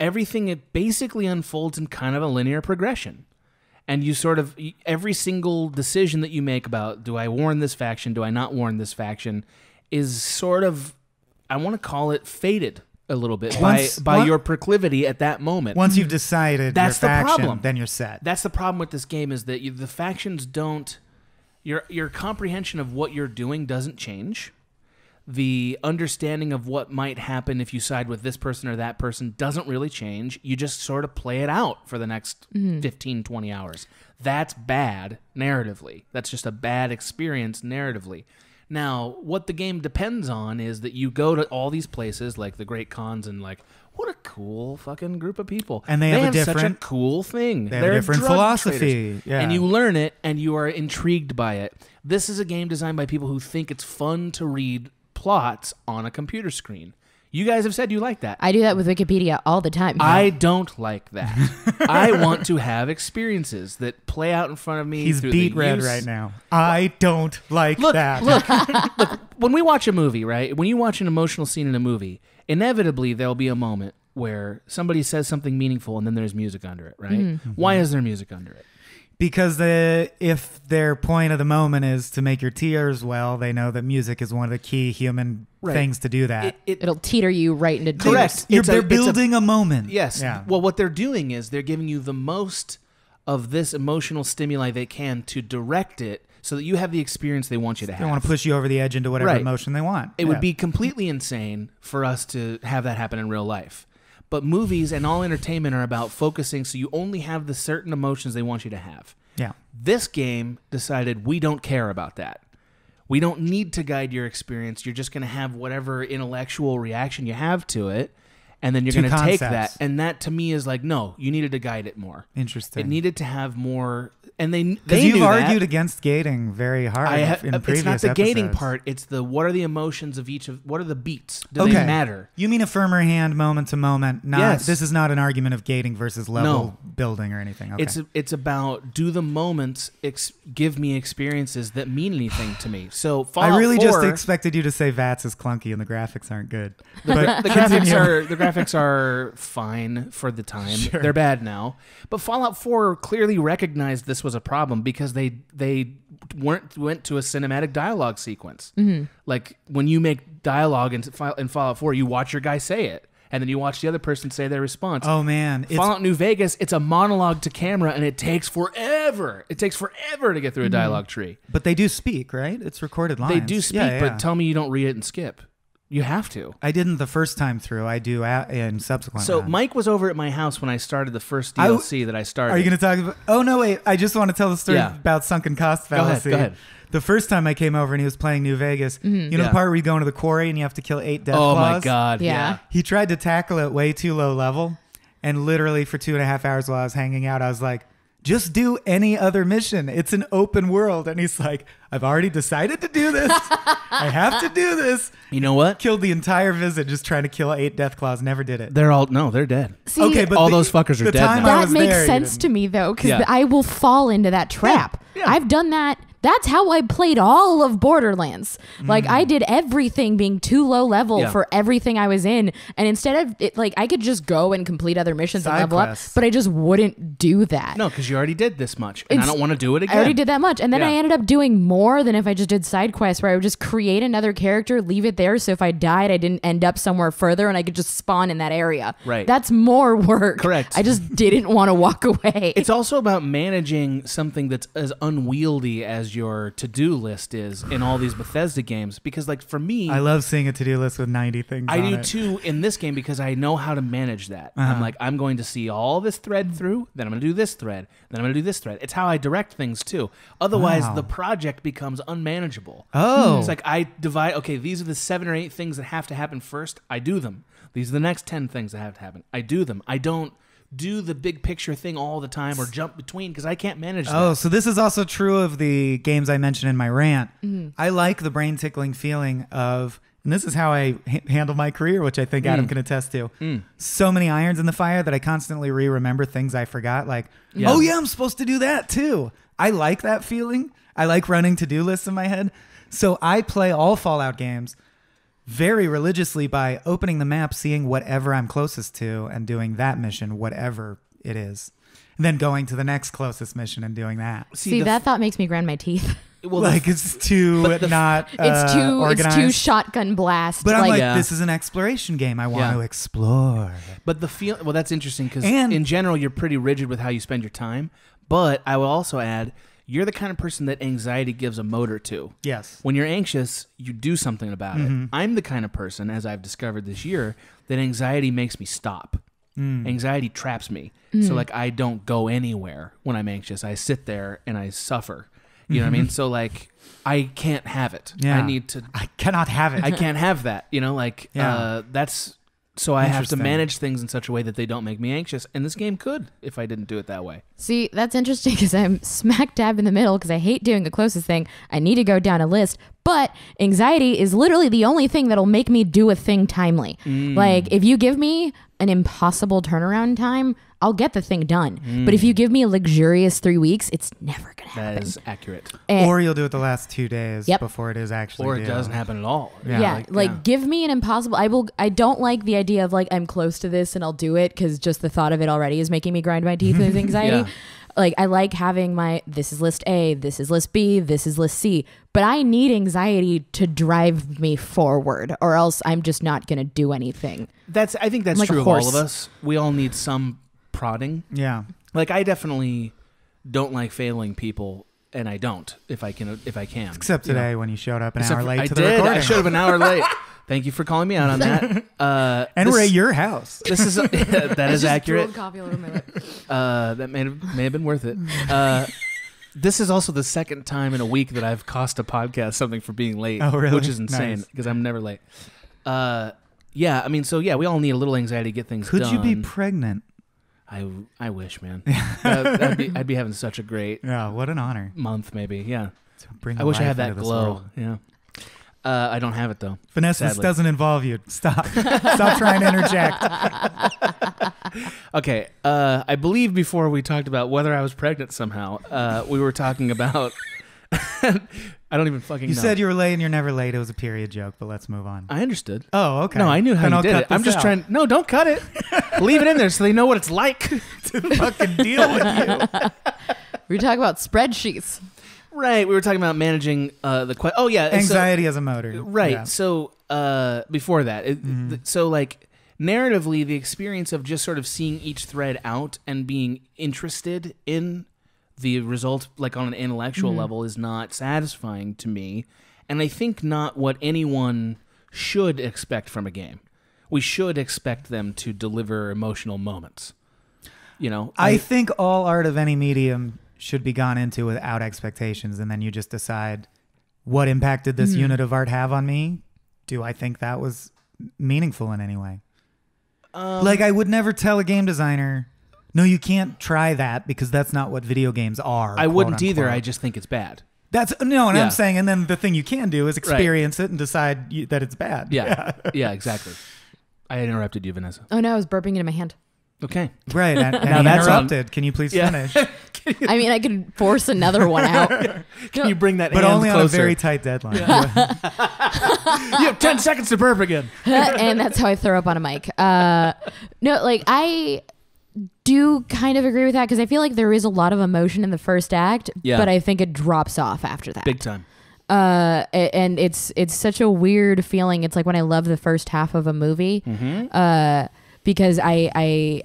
everything it basically unfolds in kind of a linear progression. And you sort of every single decision that you make about do I warn this faction, do I not warn this faction, is sort of I want to call it fated a little bit Once- by by one- your proclivity at that moment. Once you've decided That's your the faction, problem. then you're set. That's the problem with this game is that you, the factions don't your your comprehension of what you're doing doesn't change. The understanding of what might happen if you side with this person or that person doesn't really change. You just sort of play it out for the next mm-hmm. 15 20 hours. That's bad narratively. That's just a bad experience narratively. Now, what the game depends on is that you go to all these places like the Great Khans and like what a cool fucking group of people. And they have a such a different- cool thing. they have They're different philosophy, yeah. And you learn it and you are intrigued by it. This is a game designed by people who think it's fun to read plots on a computer screen. You guys have said you like that. I do that with Wikipedia all the time. I don't like that. I want to have experiences that play out in front of me. He's beat the red use- right now. I don't like Look, that. look, look. When we watch a movie, right? When you watch an emotional scene in a movie, inevitably there'll be a moment where somebody says something meaningful, and then there's music under it, right? Mm-hmm. Why is there music under it? Because the if their point of the moment is to make your tears well, they know that music is one of the key human Right. things to do that. It, it, It'll teeter you right into tears. Correct. You're, they're a- building a, moment. Yes. Yeah. Well, what they're doing is they're giving you the most of this emotional stimuli they can to direct it so that you have the experience they want you to have. they want to push you over the edge into whatever Right. emotion they want. It Yeah. would be completely insane for us to have that happen in real life. But movies and all entertainment are about focusing so you only have the certain emotions they want you to have. Yeah. This game decided we don't care about that. We don't need to guide your experience. You're just going to have whatever intellectual reaction you have to it, and then you're going to take that. And that to me is like, no, you needed to guide it more. Interesting. It needed to have more. And they Because they you've knew that. argued against gating very hard I ha- in it's previous not the gating part. It's the what are the emotions of each of what are the beats? Do okay. they matter? You mean a firmer hand, moment to moment? Not. Yes. This is not an argument of gating versus level No. building or anything. Okay. It's it's about do the moments ex- give me experiences that mean anything to me. So Fallout I really just expected you to say VATS is clunky and the graphics aren't good. the, But the graphics are the graphics are fine for the time. They're bad now, but Fallout 4 clearly recognized this was a problem because they they weren't went to a cinematic dialogue sequence. Mm-hmm. Like when you make dialogue in, in Fallout 4, you watch your guy say it, and then you watch the other person say their response. Oh man, it's Fallout New Vegas, it's a monologue to camera, and it takes forever. It takes forever to get through a dialogue tree. but they do speak, right? It's recorded lines. They do speak, Yeah, yeah. but tell me you don't read it and skip. You have to. I didn't the first time through. I do a- in subsequent. So runs. Mike was over at my house when I started the first I w- DLC that I started. Are you going to talk about? Oh no, wait! I just want to tell the story Yeah. about sunken cost ahead, fallacy. go ahead. The first time I came over and he was playing New Vegas, you know Mm-hmm. Yeah. the part where you go into the quarry and you have to kill eight death oh my claws? god! Yeah. Yeah. He tried to tackle it way too low level, and literally for two and a half hours while I was hanging out, I was like, "Just do any other mission. It's an open world." And he's like, "I've already decided to do this. I have to do this." You know what? Killed the entire visit just trying to kill eight death claws. Never did it. They're all no, they're dead. See, okay, but all the- those fuckers are the dead time now. That makes there, sense to me though, because Yeah. I will fall into that trap. yeah. I've done that. That's how I played all of Borderlands. Like Mm. I did everything being too low level Yeah. for everything I was in, and instead of it, like I could just go and complete other missions and level quests. up, but I just wouldn't do that. No, because you already did this much, and I don't want to do it again. I already did that much. And then I ended up doing more than if I just did side quests where I would just create another character, leave it there. So if I died, I didn't end up somewhere further and I could just spawn in that area. Right. That's more work. Correct. I just didn't want to walk away. It's also about managing something that's as unwieldy as as your to-do list is in all these Bethesda games because like for me I love seeing a to-do list with 90 things I on do it. too in this game because I know how to manage that. Uh-huh. I'm like, I'm going to see all this thread through, then I'm going to do this thread, then I'm going to do this thread. It's how I direct things too. Otherwise, Wow. the project becomes unmanageable. Oh. It's like I divide, okay, these are the seven or eight things that have to happen first. I do them. These are the next 10 things that have to happen. I do them. I don't do the big picture thing all the time or jump between because I can't manage oh, that. Oh, so this is also true of the games I mentioned in my rant. Mm-hmm. I like the brain tickling feeling of, and this is how I h- handle my career, which I think Adam mm. can attest to. Mm. So many irons in the fire that I constantly re remember things I forgot. Like, Yeah. oh, yeah, I'm supposed to do that too. I like that feeling. I like running to do lists in my head. So I play all Fallout games very religiously by opening the map, seeing whatever I'm closest to, and doing that mission, whatever it is. And then going to the next closest mission and doing that. See, the that f- thought makes me grind my teeth. well, like it's too not it's uh, too organized. it's too shotgun blast. but I'm like, Yeah. this is an exploration game. I want Yeah. to explore. But the feel well, that's interesting because in general you're pretty rigid with how you spend your time. But I will also add, you're the kind of person that anxiety gives a motor to. Yes. When you're anxious, you do something about Mm-hmm. it. I'm the kind of person, as I've discovered this year, that anxiety makes me stop. Mm. Anxiety traps me. So like I don't go anywhere when I'm anxious. I sit there and I suffer. You know what I mean? So like I can't have it. Mm-hmm. Yeah. I need to I cannot have it. I can't have that. You know, like Yeah. uh, that's so I have to manage things in such a way that they don't make me anxious. And this game could if I didn't do it that way. See, that's interesting because I'm smack dab in the middle because I hate doing the closest thing. I need to go down a list, but anxiety is literally the only thing that'll make me do a thing timely. Mm. Like, if you give me an impossible turnaround time, I'll get the thing done. But if you give me a luxurious three weeks, it's never going to Mm. Happen. is accurate. And- or you'll do it the last two days Yep. before it is actually Or it due. doesn't happen at all. Yeah. yeah, like, give me an impossible. I will. I don't like the idea of like I'm close to this and I'll do it because just the thought of it already is making me grind my teeth with anxiety. Yeah. Like I like having my this is list A, this is list B, this is list C, but I need anxiety to drive me forward, or else I'm just not gonna do anything. That's I think that's Like true of all of us. We all need some prodding. Yeah. Like I definitely don't like failing people and I don't if I can if I can. Except you know. today when you showed up an Except hour for- late I to the did. recording. I should have been an hour late. Thank you for calling me out on that. Uh, and this, we're at your house. This is that is accurate. Coffee all over my lip. Uh, that may have, may have been worth it. Uh, this is also the second time in a week that I've cost a podcast something for being late, Oh, really? which is insane Nice. because I'm never late. Uh, yeah, I mean, so yeah, we all need a little anxiety to get things done. Could done. you be pregnant? I, I wish, man. uh, I'd, be, I'd be having such a great Yeah, what an honor. month, maybe. Yeah, To bring I wish I life had that into this glow. world. Yeah, uh, I don't have it though. Vanessa, this Sadly. doesn't involve you. Stop. Stop trying to interject. Okay, uh, I believe before we talked about whether I was pregnant somehow, uh, we were talking about. I don't even fucking. You know. said you were late and you're never late. It was a period joke, but let's move on. I understood. Oh, okay. No, I knew how Then you I'll did cut it. I'm just out trying. No, don't cut it. Leave it in there so they know what it's like. to fucking deal with you. We talk about spreadsheets. right. We were talking about managing uh, the. Que- oh yeah, and so- Anxiety as a motor. right. Yeah. So uh, before that, it, th- so like narratively, the experience of just sort of seeing each thread out and being interested in the result, like on an intellectual level, is not satisfying to me, and I think not what anyone should expect from a game. We should expect them to deliver emotional moments. You know, I think all art of any medium should be gone into without expectations, and then you just decide what impact did this unit of art have on me. Do I think that was meaningful in any way? um, like, I would never tell a game designer, "No, you can't try that because that's not what video games are." I wouldn't either. I just think it's bad. that's no, and Yeah. I'm saying, and then the thing you can do is experience it and decide you, that it's bad. Yeah, yeah, exactly. I interrupted you, Vanessa. Oh no, I was burping into my hand. Okay. right. And, and Now he that's on- interrupted. Can you please Yeah. finish? I mean, I could force another one out. Can you bring that But hand only on a very tight deadline. you have 10 seconds to burp again. and that's how I throw up on a mic. Uh, no, like I do kind of agree with that because I feel like there is a lot of emotion in the first act, Yeah. but I think it drops off after that. Big time. uh, and it's it's such a weird feeling. It's like when I love the first half of a movie, Mm-hmm. uh, because I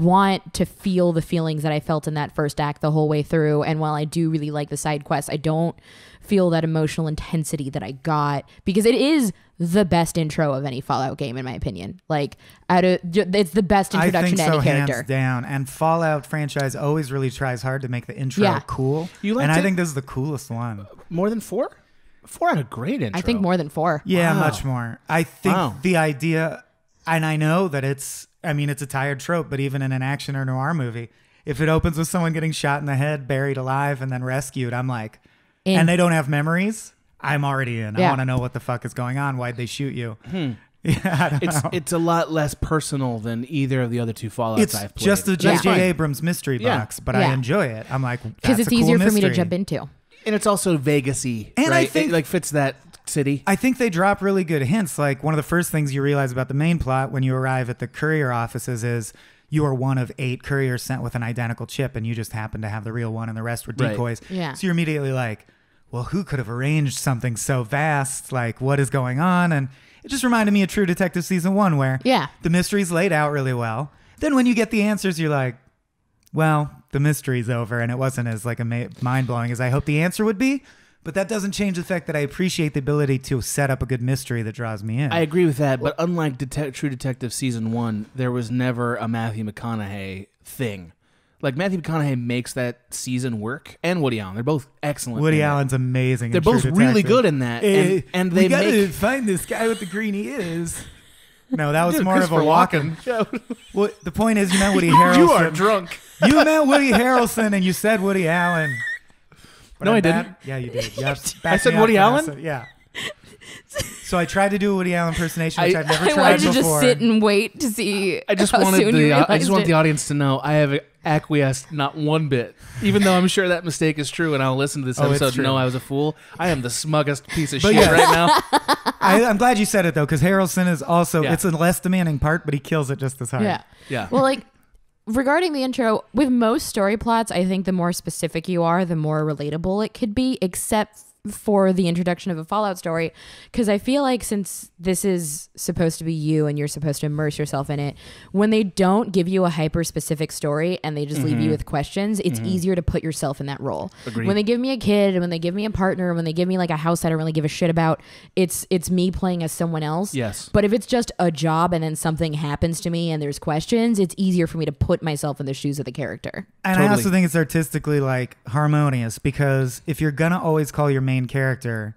want to feel the feelings that I felt in that first act the whole way through. And while I do really like the side quests, I don't feel that emotional intensity that I got because it is the best intro of any Fallout game in my opinion. Like out of it's the best I introduction think to so, any hands character. down. And Fallout franchise always really tries hard to make the intro Yeah. cool. You liked and I think this is the coolest one. More than four? Four had a great intro. I think more than four. Yeah, Wow. much more. I think Wow. the idea, and I know that it's, I mean, it's a tired trope, but even in an action or noir movie, if it opens with someone getting shot in the head, buried alive, and then rescued, I'm like, In. and they don't have memories, I'm already in. I want to know what the fuck is going on. Why'd they shoot you? Hmm. Yeah, I don't It's know. it's a lot less personal than either of the other two Fallouts It's I've played. just a That's J.J. fine. Abrams mystery Yeah. box, but Yeah. I enjoy it. I'm like, Because it's a cool easier for me to jump into. and it's also Vegasy, And I think- it, like fits that city. I think they drop really good hints. Like one of the first things you realize about the main plot when you arrive at the courier offices is you are one of eight couriers sent with an identical chip, and you just happen to have the real one, and the rest were Right. decoys. Yeah. So you're immediately like, well, who could have arranged something so vast? Like, what is going on? And it just reminded me of True Detective season one, where Yeah. the mystery's laid out really well. Then when you get the answers, you're like, well, the mystery's over, and it wasn't as like a ma- mind blowing as I hoped the answer would be. But that doesn't change the fact that I appreciate the ability to set up a good mystery that draws me in. I agree with that, but unlike Detec True Detective season one, there was never a Matthew McConaughey thing. Like Matthew McConaughey makes that season work, and Woody Allen. They're both excellent. Woody in that. Allen's amazing. They're True both really Detective. good in that, and, Eh, and we they gotta make find this guy with the green ears. No, that was more of a Christopher Walken. Well, the point is, you meant Woody Harrelson. you are drunk. You met Woody Harrelson, and you said Woody Allen. But No, I'm I didn't. Yeah, you did. You I said Woody Allen? said- yeah. So I tried to do a Woody Allen impersonation, which I- I, have never I tried wanted to before. just sit and wait to see. I just how wanted soon you the I just want it. the audience to know I have acquiesced not one bit, even though I'm sure that mistake is true, and I'll listen to this Oh, it's episode and true. know I was a fool. I am the smuggest piece of But shit yes. right now. I, I'm glad you said it though, because Harrelson is also Yeah. it's a less demanding part, but he kills it just as hard. Yeah. Yeah. Well, like regarding the intro, with most story plots, I think the more specific you are, the more relatable it could be, except for the introduction of a Fallout story. Because I feel like since this is supposed to be you and you're supposed to immerse yourself in it, when they don't give you a hyper specific story and they just leave you with questions, it's easier to put yourself in that role. Mm-hmm. Agreed. When they give me a kid, and when they give me a partner, when they give me like a house I don't really give a shit about, it's it's me playing as someone else. Yes. But if it's just a job and then something happens to me and there's questions, it's easier for me to put myself in the shoes of the character. And I also think it's artistically like harmonious because if you're gonna always call your main character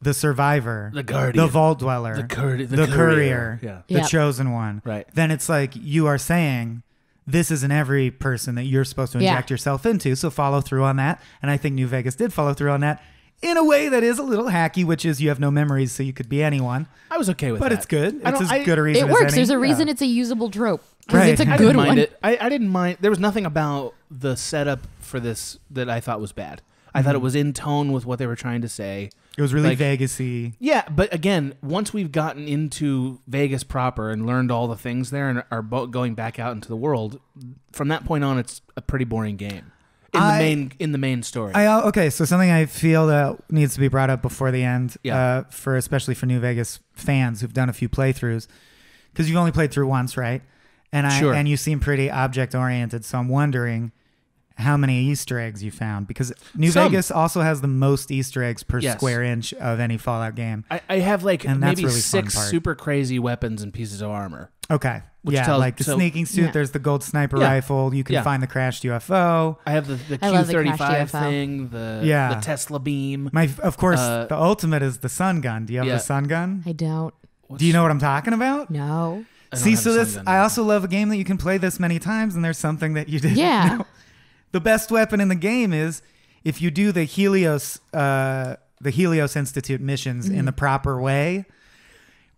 the survivor, The guardian. the vault dweller, The cour- the the courier. courier, Yeah. the Yeah. chosen one, Right. then it's like you are saying this isn't every person that you're supposed to Yeah. inject yourself into. So follow through on that. And I think New Vegas did follow through on that in a way that is a little hacky, which is you have no memories, so you could be anyone. I was okay with But that. it's good. It's as I- good a reason. It as works. any. There's a reason Yeah. it's a usable trope. Because Right. it's a I I good didn't mind one. it. I, I didn't mind. There was nothing about the setup for this that I thought was bad. I thought it was in tone with what they were trying to say. It was really like- Vegasy. Yeah, but again, once we've gotten into Vegas proper and learned all the things there and are going back out into the world, from that point on, it's a pretty boring game in I- the main in the main story. I uh, okay, so something I feel that needs to be brought up before the end, Yeah. uh, for especially for New Vegas fans who've done a few playthroughs, because you've only played through once, right? And I Sure. and you seem pretty object oriented, so I'm wondering how many Easter eggs you found because New Some. Vegas also has the most Easter eggs per Yes. square inch of any Fallout game. I, I have like And that's maybe really fun six part. super crazy weapons and pieces of armor. Okay, Which yeah, tells- like the so- sneaking suit. Yeah. There's the gold sniper Yeah. rifle. You can Yeah. find the crashed UFO. I have the, the I Q love the thirty crashed five UFO. thing, the Yeah. the Tesla beam. My, of course, Uh, the ultimate is the sun gun. Do you have yeah. the sun gun? I don't Do you know what I'm talking about? know. I don't See, have so a this sun gun. I also love a game that you can play this many times, and there's something that you did. Yeah. The best weapon in the game is if you do the Helios, uh, the Helios Institute missions in the proper way,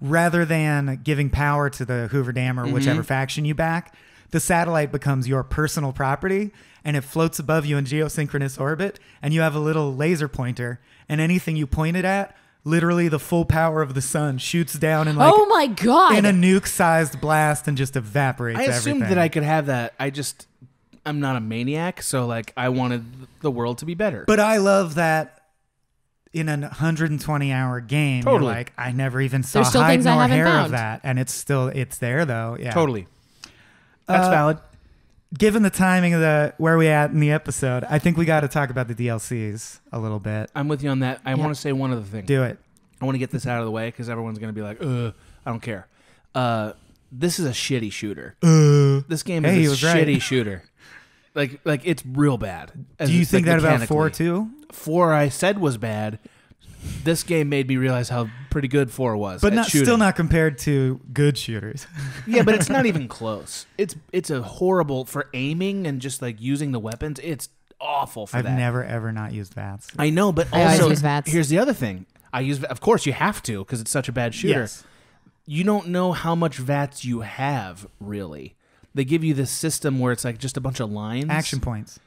rather than giving power to the Hoover Dam or whichever faction you back. The satellite becomes your personal property, and it floats above you in geosynchronous orbit, and you have a little laser pointer, and anything you point it at. Literally, the full power of the sun shoots down in like oh my god! in a nuke-sized blast and just evaporates. I assumed everything. that I could have that. I just I'm not a maniac, so like I wanted the world to be better. But I love that in a 120 hour game, Totally. you're like, I never even saw There's still hide things I nor haven't hair of found. that, and it's still it's there though. Yeah, Totally. That's Uh, valid. Given the timing of the where we at in the episode, I think we got to talk about the DLCs a little bit. I'm with you on that. I Yeah. want to say one other thing. Do it. I want to get this out of the way because everyone's going to be like, "Ugh, I don't care." Uh, this is a shitty shooter. This game Hey, is a was right. shitty shooter. Like, like it's real bad. Do you like, think that about four mechanically. too? Four I said was bad. This game made me realize how pretty good four was. But at not shooting. still not compared to good shooters. Yeah, but it's not even close. It's it's a horrible for aiming and just like using the weapons. It's awful for I've that. never ever not used VATS. I know, but I also use VATS. here's the other thing. I use, of course, you have to because it's such a bad shooter. Yes. You don't know how much VATS you have really. They give you this system where it's like just a bunch of lines. Action points.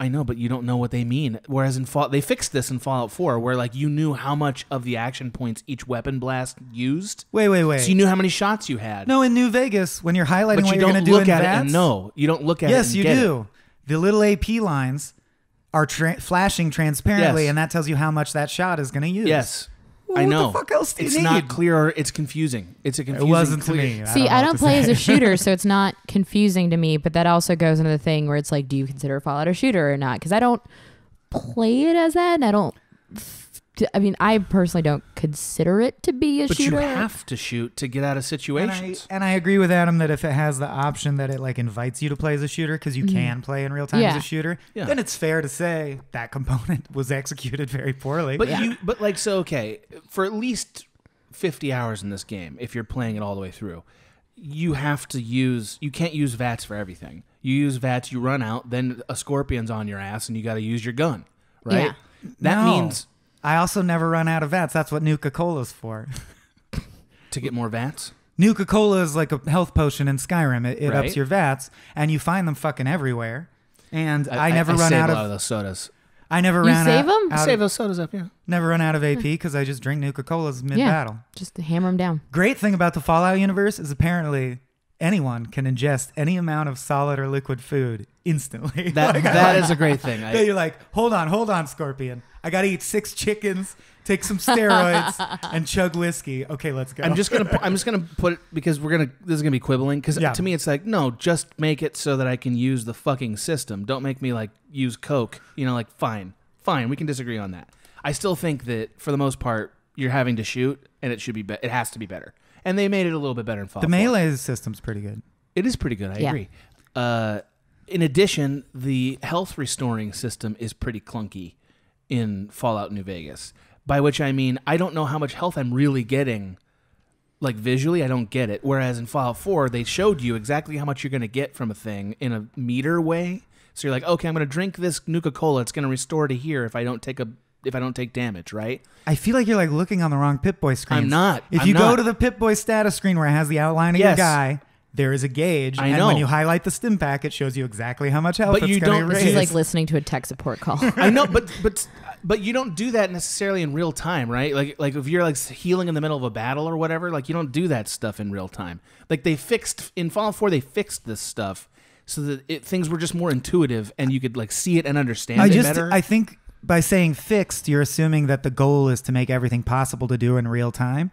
I know, but you don't know what they mean. Whereas in Fall, they fixed this in Fallout 4, where like you knew how much of the action points each weapon blast used, Wait, wait, wait. so you knew how many shots you had. no, in New Vegas, when you're highlighting but what you you're don't going to do in at VATS, it and know. You don't look at it. Yes, you get it. do. The little AP lines are tra- flashing transparently, Yes. and that tells you how much that shot is going to use. Yes, Well, I what the know. fuck else do you it's need? not clear. Or it's confusing. It's a confusing. It confusing. wasn't to clear- me. See, know I don't to play as a shooter, so it's not confusing to me. But that also goes into the thing where it's like, do you consider Fallout a shooter or not? Because I don't play it as that, and I don't. I mean, I personally don't consider it to be a But shooter. you have to shoot to get out of and I, situations. and I agree with Adam that if it has the option that it like invites you to play as a shooter because you can play in real time as Mm-hmm. A shooter, Yeah. then it's fair to say that component was executed very poorly. But Yeah. you, but like, so okay, for at least fifty hours in this game, if you're playing it all the way through, you have to use. You can't use VATS for everything. You use VATS, you run out, then a scorpion's on your ass, and you got to use your gun, right? Yeah. That No. means I also never run out of VATS. That's what Nuka Cola's for. to get more VATS. Nuka Cola is like a health potion in Skyrim. It, it Right. ups your VATS, and you find them fucking everywhere. And I, I, never I run save out a of, lot of those sodas. I never You ran save out, 'em? out Save of, those sodas up, yeah. never run out of AP because hmm. I just drink Nuka Colas mid yeah, battle. just to hammer them down. Great thing about the Fallout universe is apparently anyone can ingest any amount of solid or liquid food instantly. That Like, that is a great thing. I, you're like, hold on, hold on, Scorpion. I got to eat six chickens, take some steroids, and chug whiskey. Okay, let's go. I'm just gonna I'm just gonna put it because we're gonna this is gonna be quibbling because Yeah. to me it's like no just make it so that I can use the fucking system don't make me like use coke you know like fine fine we can disagree on that I still think that for the most part you're having to shoot and it should be, be- it has to be better and they made it a little bit better in Fallout the 4. melee system's pretty good. It is pretty good. I Yeah. agree. Uh, in addition, the health restoring system is pretty clunky in Fallout New Vegas. By which I mean, I don't know how much health I'm really getting. Like visually, I don't get it. Whereas in Fallout 4, they showed you exactly how much you're going to get from a thing in a meter way. So you're like, okay, I'm going to drink this Nuka Cola. It's going to restore to here if I don't take a if I don't take damage, right? I feel like you're like looking on the wrong Pip Boy screen. I'm not. If I'm you go to the Pip Boy status screen where it has the outline of your guy, there is a gauge. I and know. when you highlight the stim pack, it shows you exactly how much health But it's you going don't- to this This is like listening to a tech support call. I know, but but but you don't do that necessarily in real time, right? Like like if you're like healing in the middle of a battle or whatever, like you don't do that stuff in real time. Like they fixed in Fallout 4, they fixed this stuff so that it, things were just more intuitive and you could like see it and understand I it just, better. I think by saying fixed, you're assuming that the goal is to make everything possible to do in real time,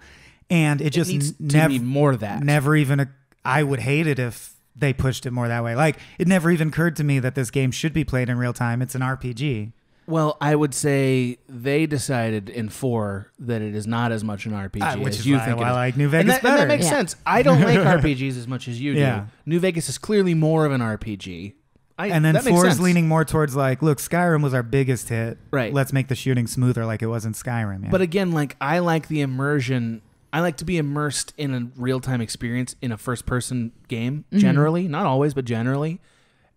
and it it just needs n- to nev- be more of that. never even. A, I would hate it if they pushed it more that way. Like it never even occurred to me that this game should be played in real time. It's an RPG. Well, I would say they decided in four that it is not as much an RPG Ah, which as is you why think. I it is. like New and Vegas that, and that makes Yeah. sense. I don't like RPGs as much as you do. Yeah. New Vegas is clearly more of an RPG. I, And then that four is leaning more towards like, look, Skyrim was our biggest hit. Right. Let's make the shooting smoother, like it was in Skyrim. Yeah. But again, like I like the immersion. I like to be immersed in a real time experience in a first person game. Mm-hmm. Generally, not always, but generally.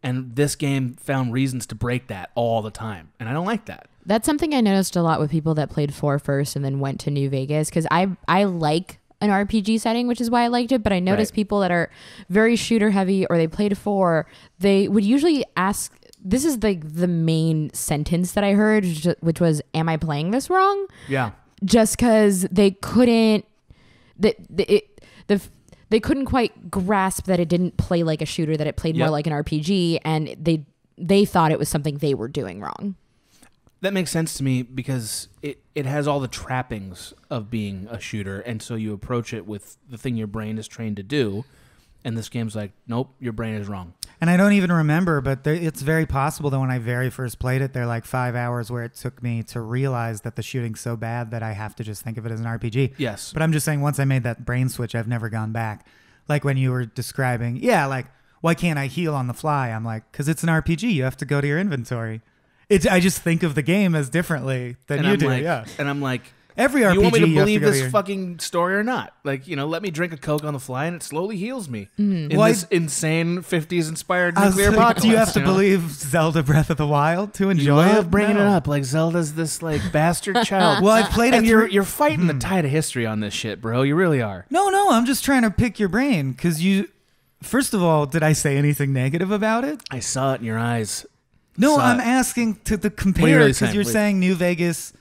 And this game found reasons to break that all the time, and I don't like that. That's something I noticed a lot with people that played four first and then went to New Vegas because I I like an RPG setting, which is why I liked it. But I noticed Right. people that are very shooter heavy or they played four, they would usually ask. This is like the main sentence that I heard, which- was, "Am I playing this wrong?" Yeah, Just because they couldn't that the, it the they couldn't quite grasp that it didn't play like a shooter, that it played more like an RPG, and they they thought it was something they were doing wrong. That makes sense to me because it, it has all the trappings of being a shooter, and so you approach it with the thing your brain is trained to do. And this game's like, nope, your brain is wrong. And I don't even remember, but there, it's very possible that when I very first played it, there are like five hours where it took me to realize that the shooting's so bad that I have to just think of it as an RPG. Yes. But I'm just saying, once I made that brain switch, I've never gone back. Like when you were describing, yeah, like why can't I heal on the fly? I'm like, because it's an RPG. You have to go to your inventory. It's I just think of the game as differently than and you I'm do. like, yeah. And I'm like, Every RPG you want me to believe to this fucking story or not? Like, you know, let me drink a Coke on the fly and it slowly heals me in Well, I- this insane 50s inspired I nuclear like, apocalypse. do you have to know? believe Zelda Breath of the Wild to enjoy You love it? bringing No. it up like Zelda's this like bastard child. Well, I've played and it you're Hmm. you're fighting the tide of history on this shit, bro. You really are. No, no, I'm just trying to pick your brain because you. First of all, did I say anything negative about it? I saw it in your eyes. No, Saw I'm asking to the are you compare because you're Wait. saying New Vegas.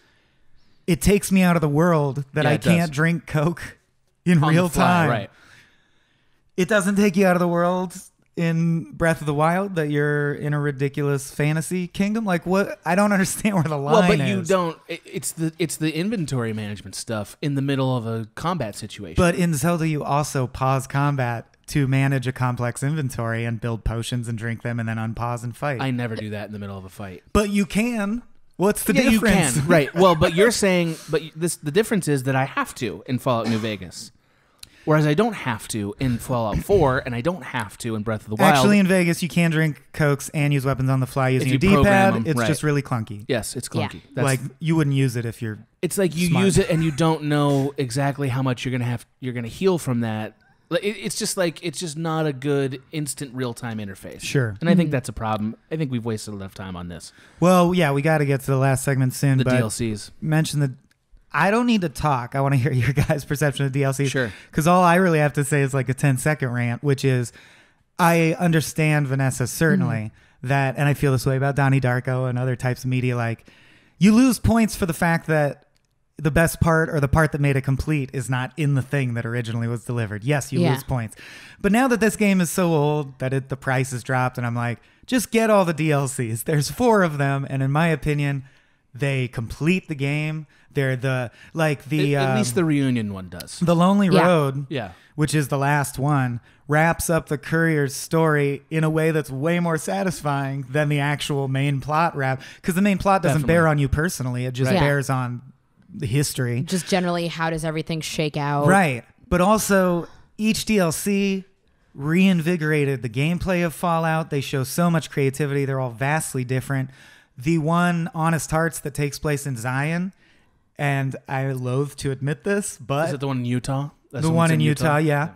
It takes me out of the world that Yeah, I it does. can't drink Coke in On real fly, time. right? It doesn't take you out of the world in Breath of the Wild that you're in a ridiculous fantasy kingdom. Like what? I don't understand where the line Well, but is. you don't. It, it's the it's the inventory management stuff in the middle of a combat situation. But in Zelda, you also pause combat to manage a complex inventory and build potions and drink them and then unpause and fight. I never do that in the middle of a fight. but you can. What's the yeah, difference? you can. right. Well, but you're saying, but this the difference is that I have to in Fallout New Vegas, whereas I don't have to in Fallout 4, and I don't have to in Breath of the Wild. Actually, in Vegas, you can drink cokes and use weapons on the fly using If your you program D-pad. 'em, It's right. just really clunky. yes, it's Yeah. clunky. That's, like you wouldn't use it if you're. it's like you smart. use it and you don't know exactly how much you're gonna have. You're gonna heal from that. Like, it- It's just like it's just not a good instant real time interface. Sure. and I think mm-hmm. that's a problem. I think we've wasted enough time on this. Well, yeah, we got to get to the last segment soon. The but DLCs. mention the. I don't need to talk. I want to hear your guys' perception of DLC. Sure. Because all I really have to say is like a 10 second rant, which is I understand Vanessa certainly mm-hmm. that, and I feel this way about Donnie Darko and other types of media. Like, you lose points for the fact that the best part or the part that made it complete is not in the thing that originally was delivered. Yes, you Yeah. lose points. But now that this game is so old that it, the price has dropped, and I'm like, just get all the DLCs. There's four of them, and in my opinion, they complete the game. They're the like the at, at um, least the reunion one does. the Lonely Yeah. Road, Yeah. which is the last one, wraps up the courier's story in a way that's way more satisfying than the actual main plot wrap. Because the main plot doesn't Definitely. bear on you personally; it just Right. Bears on the history. Just generally, how does everything shake out? Right. But also, each DLC reinvigorated the gameplay of Fallout. They show so much creativity. They're all vastly different. The one, Honest Hearts, that takes place in Zion, and I loathe to admit this, but Is it the one in Utah? That's the one in Utah, yeah.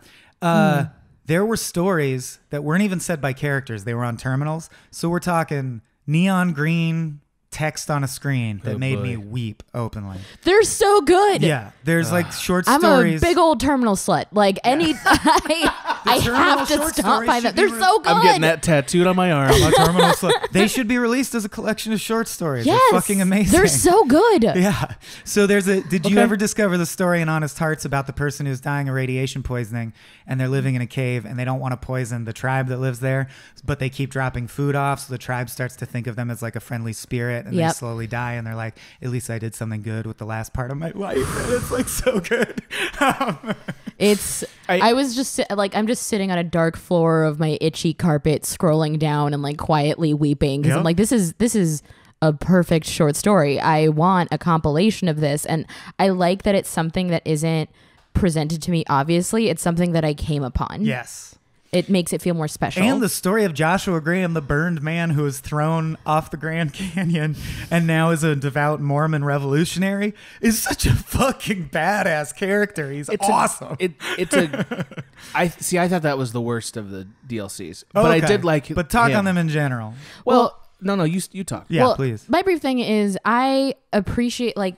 Hmm. Uh, There were stories that weren't even said by characters; they were on terminals. So we're talking neon green text on a screen that Oh, made boy. me weep openly. They're so good. Yeah, there's like ah. short stories. I'm stories. a big old terminal slut. Like any, I, I terminal have to short stop stories by should them. be They're re- so good. I'm getting that tattooed on my arm. a terminal slip. They should be released as a collection of short stories. Yes, They're fucking amazing. They're so good. Yeah. So there's a. Did you Okay. ever discover the story in Honest Hearts about the person who's dying of radiation poisoning and they're living in a cave and they don't want to poison the tribe that lives there, but they keep dropping food off, so the tribe starts to think of them as like a friendly spirit and they slowly die and they're like, at least I did something good with the last part of my life. And it's like so good. Um, it's. I, I- was just like I'm just sitting on a dark floor of my itchy carpet, scrolling down and like quietly weeping because Yep. I'm like, this is this is a perfect short story. I want a compilation of this, and I like that it's something that isn't presented to me. Obviously, it's something that I came upon. yes. it makes it feel more special. And the story of Joshua Graham, the burned man who was thrown off the Grand Canyon and now is a devout Mormon revolutionary, is such a fucking badass character. He's It's awesome. A, it, it's a. I see. I thought that was the worst of the DLCs, but I did like. But talk him. on them in general. Well, no, no. You you talk. Yeah, well, please. My brief thing is I appreciate like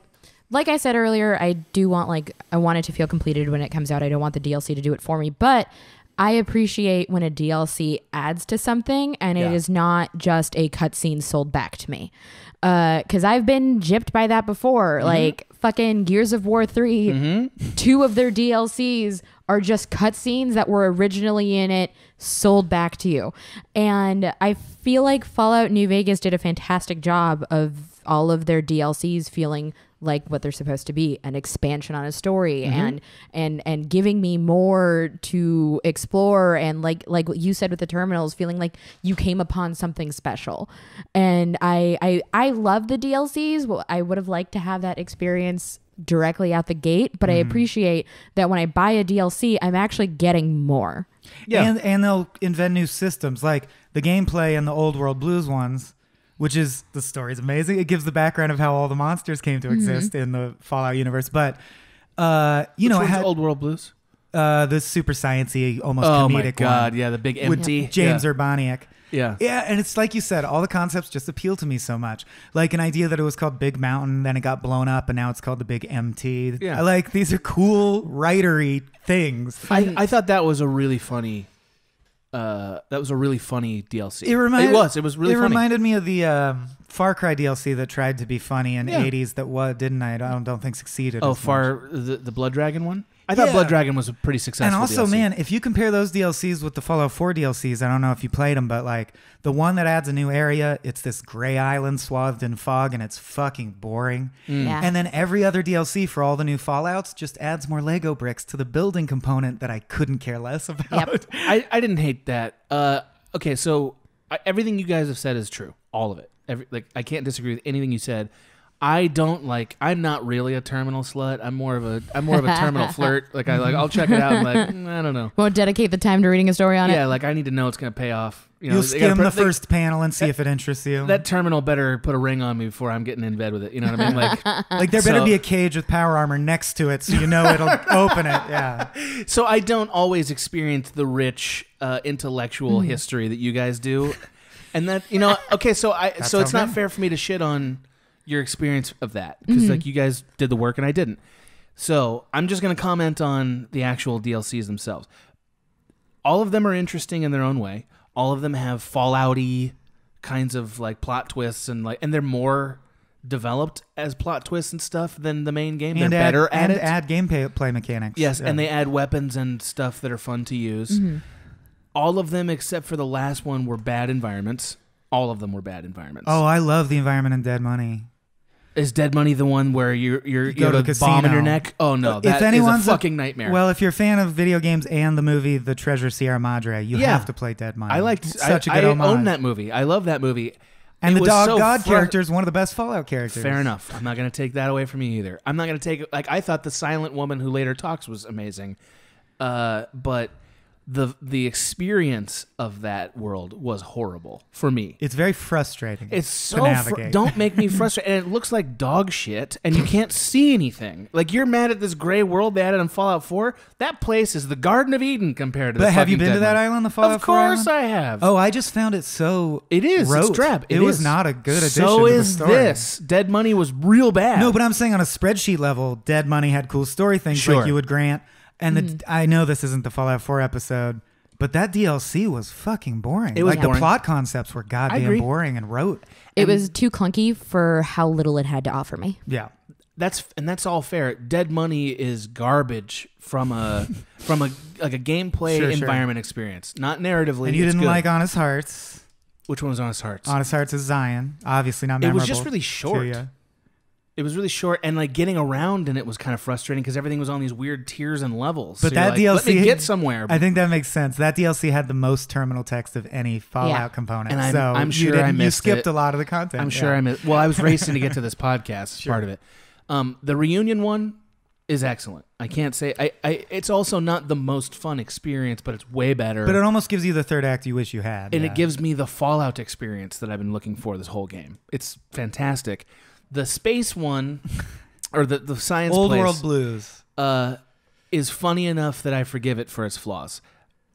like I said earlier, I do want like I want it to feel completed when it comes out. I don't want the DLC to do it for me, but I appreciate when a DLC adds to something and Yeah. it is not just a cutscene sold back to me. Because I've been gypped by that before. Mm-hmm. Like fucking Gears of War 3, two of their DLCs are just cutscenes that were originally in it sold back to you. And I feel like Fallout New Vegas did a fantastic job of all of their DLCs feeling like what they're supposed to be an expansion on a story mm-hmm. and and and giving me more to explore and like like what you said with the terminals feeling like you came upon something special. And i i i love the dlcs well i would have liked to have that experience directly out the gate but i mm-hmm. appreciate that when i buy a dlc i'm actually getting more. Yeah. And and they'll invent new systems like the gameplay in the old world blues ones, which is the story is amazing. It gives the background of how all the monsters came to exist in the Fallout universe. But uh, you know, it Which one's had Old World Blues. uh, the super sciency, almost Oh comedic my god, one yeah, the big empty James yeah. Urbaniak. Yeah. Yeah, and it's like you said, all the concepts just appeal to me so much. Like an idea that it was called Big Mountain, then it got blown up, and now it's called the Big MT. Yeah. I like these are cool writery things. I, I thought that was a really funny. Uh, that was a really funny DLC. It reminded it was. It was really it funny. reminded me of the um, Far Cry DLC that tried to be funny in Yeah. '80s that was didn't I? I don't, don't think succeeded. oh, as much. far the, the Blood Dragon one. I thought Yeah. Blood Dragon was a pretty successful. And also, DLC. man, if you compare those DLCs with the Fallout 4 DLCs, I don't know if you played them, but like the one that adds a new area, it's this gray island swathed in fog, and it's fucking boring. Mm. Yeah. And then every other DLC for all the new Fallouts just adds more Lego bricks to the building component that I couldn't care less about. Yep. I, I didn't hate that. Uh, okay, so I, everything you guys have said is true. All of it. Every, like I can't disagree with anything you said. I don't like. I'm not really a terminal slut. I'm more of a. I'm more of a terminal flirt. Like I like. I'll check it out. And like mm, I don't know. won't dedicate the time to reading a story on Yeah, it like I need to know it's gonna pay off. You know, You'll they gotta skim put- the they- first panel and see if it interests you. That terminal better put a ring on me before I'm getting in bed with it. You know what I mean? Like, like there better so- be a cage with power armor next to it so you know it'll open it. Yeah. so I don't always experience the rich uh, intellectual Hmm. history that you guys do, and that you know. Okay, so I so it's not fair for me to shit on your experience of that because mm-hmm. like you guys did the work and I didn't. So I'm just gonna comment on the actual DLCs themselves. All of them are interesting in their own way. All of them have Fallouty kinds of like plot twists and like, and they're more developed as plot twists and stuff than the main game. and they're add, better at and it. add gameplay play mechanics. Yes, Yeah. and they add weapons and stuff that are fun to use. Mm-hmm. All of them, except for the last one, were bad environments. All of them were bad environments. Oh, I love the environment in Dead Money. Is Dead Money the one where you're you're you, have to a the bomb in your neck? Oh no, If that is anyone's a a- fucking nightmare. Well, if you're a fan of video games and the movie The Treasure Sierra Madre, you Yeah. have to play Dead Money. I liked It's such I, a good I homage. own that movie. I love that movie. And It the dog so god character is one of the best Fallout characters. Fair enough. I'm not going to take that away from you either. I'm not going to take like I thought the silent woman who later talks was amazing, uh, but the the experience of that world was horrible for me. It's very frustrating. It's so fr- don't make me frustrated, and it looks like dog shit, and you can't see anything. Like you're mad at this gray world they added on Fallout 4. That place is the Garden of Eden compared to. But have you been to that island, the Fallout Of 4 course, island? I have. Oh, I just found it so. it is. rote. It's drab. It, It was is. not a good addition. So to the is story. this. Dead Money was real bad. No, but I'm saying on a spreadsheet level, Dead Money had cool story things Sure. like you would grant. And the, mm-hmm. I know this isn't the Fallout 4 episode, but that DLC was fucking boring. It was like the plot concepts were goddamn boring and rote. it was too clunky for how little it had to offer me Yeah. that's and that's all fair. Dead Money is garbage from a from a like a gameplay Sure, sure. environment experience, not narratively. And you didn't good. like Honest Hearts. which one was Honest Hearts? Honest Hearts is Zion. Obviously not memorable. It memorable. was just really to short. ya. It was really short, and like getting around in it was kind of frustrating because everything was on these weird tiers and levels. But So you're that like, DLC let me get somewhere. I think that makes sense. That DLC had the most terminal text of any Fallout Yeah. component. And I'm- so I'm you sure I didn't- you missed skipped it. a lot of the content. I'm sure yeah. I'm. Well, I was racing to get to this podcast. as Part of it. Um, the reunion one is excellent. I can't say. I, I. It's also not the most fun experience, but it's way better. But it almost gives you the third act you wish you had. and yeah. it gives me the Fallout experience that I've been looking for this whole game. It's fantastic. The space one, or the the science Old place, World Blues. uh, is funny enough that I forgive it for its flaws.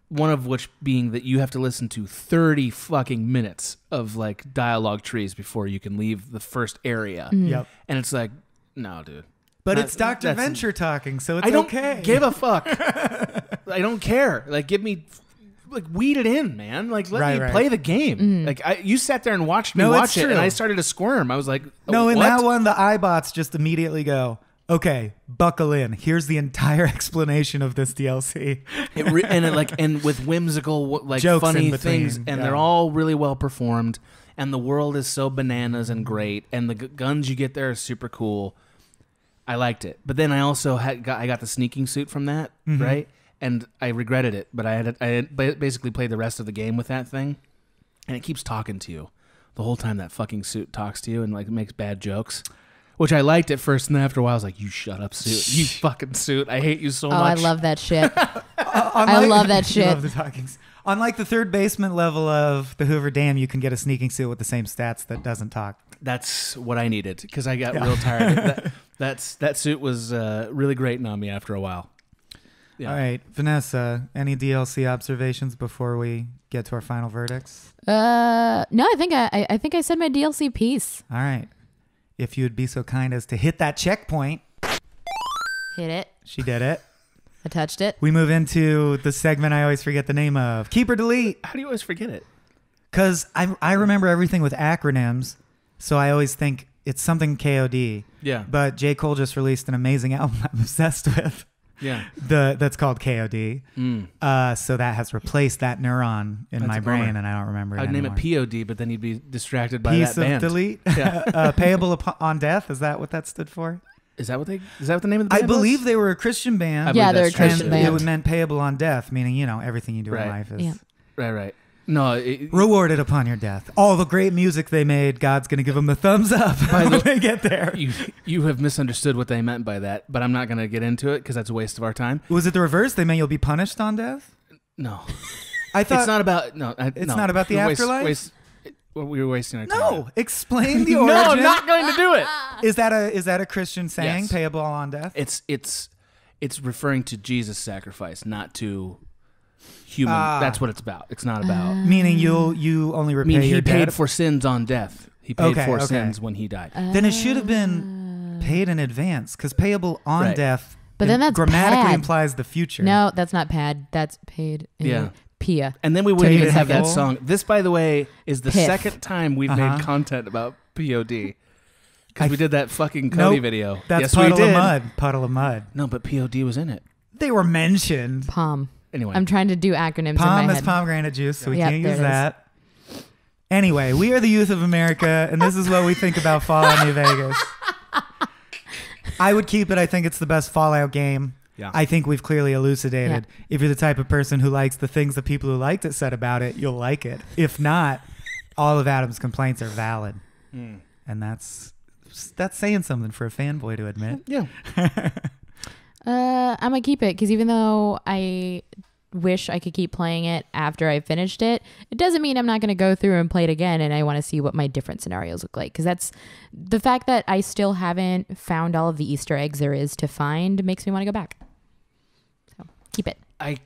One of which being that you have to listen to 30 fucking minutes of like dialogue trees before you can leave the first area. Yep. And it's like, no, dude. But That- it's Dr. that's- Venture talking, so it's I don't okay. give a fuck. I don't care. Like, give me, like, weed it in, man. Like, let Right, me right. play the game. Like, I, you sat there and watched me No, watch it's it, and. I started to squirm. I was like, no, in what? that one, the iBots just immediately go, Okay, buckle in. Here's the entire explanation of this DLC. It re- and it like and with whimsical like Jokes funny between, things, and yeah. they're all really well performed. And the world is so bananas and great, and the g- guns you get there are super cool. I liked it, but then I also had got I got the sneaking suit from that Mm-hmm. right, and I regretted it. But I had I had basically played the rest of the game with that thing, and it keeps talking to you the whole time. That fucking suit talks to you and like makes bad jokes. Which I liked at first, and then after a while, I was like, "You shut up, suit! You fucking suit! I hate you so Oh, I love that shit. I love that shit. Love the talkings. On like the third basement level of the Hoover Dam, you can get a sneaking suit with the same stats that doesn't talk. That's what I needed because I got real tired. that, that's that suit was uh, really grating on me after a while. Yeah. All right, Vanessa, any DLC observations before we get to our final verdicts? uh, no, I think I, I, I think I said my DLC piece. All right. If you would be so kind as to hit that checkpoint, Hit it. she did it. I touched it. We move into the segment I always forget the name of Keep or Delete. How do you always forget it? Because I, I remember everything with acronyms, so I always think it's something KOD. Yeah. But J. Cole just released an amazing album I'm obsessed with. Yeah. The that's called KOD. Mm. Uh, so that has replaced that neuron in That's my brain, and I don't remember it I'd name anymore. it POD, but then you'd be distracted by Piece that of band. delete. Yeah. uh, payable upon, on death. Is that what that stood for? Is that what they? Is that what the name of the I band was? believe they were a Christian band. I Yeah, believe they're a. Christian and band. it meant payable on death, meaning you know everything you do Right. in life is Yeah. Right, right. No, it, rewarded upon your death. All the great music they made, God's gonna give them the thumbs up By when the- they get there. you you have misunderstood what they meant by that, but I'm not going to get into it because that's a waste of our time. Was it the reverse? They meant you'll be punished on death. No, I thought it's not about no. I, It's no. not about the We're afterlife? waste- well, we were wasting our time. No, explain the no, origin. I'm not going to do it. Is that a is that a Christian saying? Yes. Payable on death. It's it's it's referring to Jesus' sacrifice, not to human. Ah. That's what it's about. It's not about. Meaning you'll you only I repay mean, your he paid debt. for sins on death. He paid Okay, for okay. sins when he died. then it should have been paid in advance because payable on Right. death. But then that's grammatically pad. implies the future. No, that's not pad. That's paid. in Yeah. Pia. and then we wouldn't Take even it have that full. song. This, by the way, is the Piff. second time we've Uh-huh. made content about POD. I Because we did that fucking Cody Nope. video. That's yes, we puddle did. of mud. Puddle of Mudd. No, but POD was in it. They were mentioned. Palm. Anyway, I'm trying to do acronyms in Palm my is head. pomegranate juice, so we Yep, can't use that. Anyway, we are the youth of America, and this is what we think about Fallout New Vegas. I would keep it. I think it's the best Fallout game. yeah. I think we've clearly elucidated. If you're the type of person who likes the things the people who liked it said about it, you'll like it. If not, all of Adam's complaints are valid, Mm. and that's that's saying something for a fanboy to admit. yeah. Uh, I'm gonna keep it because even though I wish I could keep playing it after I finished it, it doesn't mean I'm not gonna go through and play it again. And I want to see what my different scenarios look like because that's the fact that I still haven't found all of the Easter eggs there is to find makes me want to go back. So keep it. I,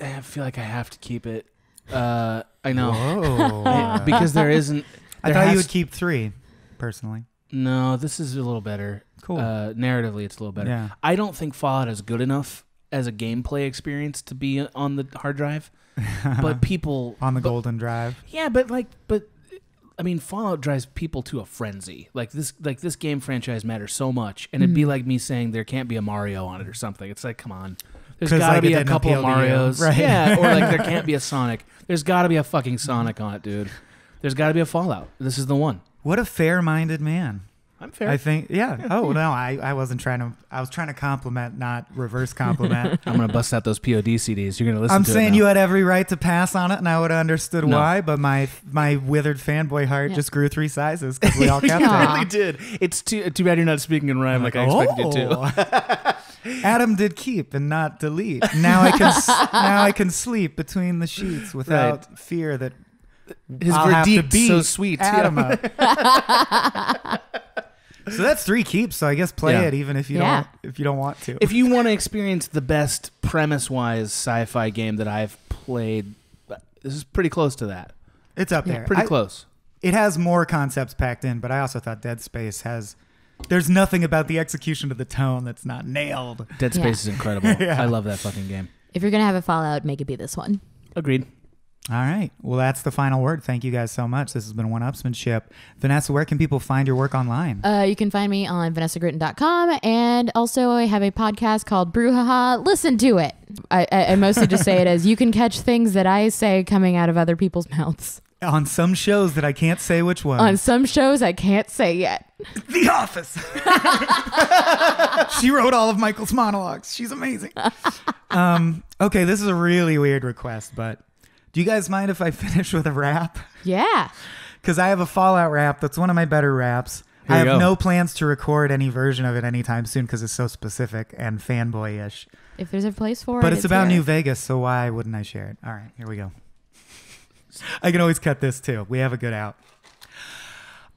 I feel like I have to keep it. Uh, I know Whoa. Because there isn't. I thought you would keep three, personally. No, this is a little better. Cool. Uh, narratively, it's a little better. Yeah. I don't think Fallout is good enough as a gameplay experience to be on the hard drive. But people on the but- Golden Drive. Yeah, but like, but I mean, Fallout drives people to a frenzy. Like this, like this game franchise matters so much, and it'd be Mhm. like me saying there can't be a Mario on it or something. It's like, come on, there's got to like, it be a couple of to. Mario's, Right. yeah, or like there can't be a Sonic. There's got to be a fucking Sonic on it, dude. There's got to be a Fallout. This is the one. What a fair-minded man. I'm fair. I think. Yeah. Oh no, I, I wasn't trying to. I was trying to compliment, not reverse compliment. I'm gonna bust out those POD CDs. You're gonna listen. I'm to saying it you had every right to pass on it, and I would have understood No. why. But my my withered fanboy heart Yeah. just grew three sizes because we all kept You it. Aw. really did. It's too too bad you're not speaking in rhyme like, I expected you to. to. Oh. Adam did keep and not delete. Now I can now I can sleep between the sheets without fear that His I'll have to verdict so sweet. Adam so that's three keeps. So I guess play Yeah. it even if you Yeah. don't if you don't want to. if you want to experience the best premise-wise sci-fi game that I've played, this is pretty close to that. it's up there. Pretty I- close. it has more concepts packed in, but I also thought Dead Space has. There's nothing about the execution of the tone that's not nailed. Dead Yeah. Space is incredible. Yeah. I love that fucking game. If you're gonna have a Fallout, make it be this one. Agreed. All right. Well, that's the final word. Thank you guys so much. This has been One Upsmanship. Vanessa, where can people find your work online? Uh, you can find me on vanessagritton.com and also I have a podcast called Brouhaha. Listen to it. I, I, I mostly just say it as you can catch things that I say coming out of other people's mouths. On some shows that I can't say which one. On some shows I can't say yet. The Office. she wrote all of Michael's monologues. She's amazing. Um, okay, this is a really weird request, but do you guys mind if I finish with a rap? Yeah. Because I have a Fallout rap that's one of my better raps. I have go. no plans to record any version of it anytime soon because it's so specific and fanboyish. If there's a place for it. But it's about here. New Vegas, so why wouldn't I share it? All right, here we go. I can always cut this too. We have a good out.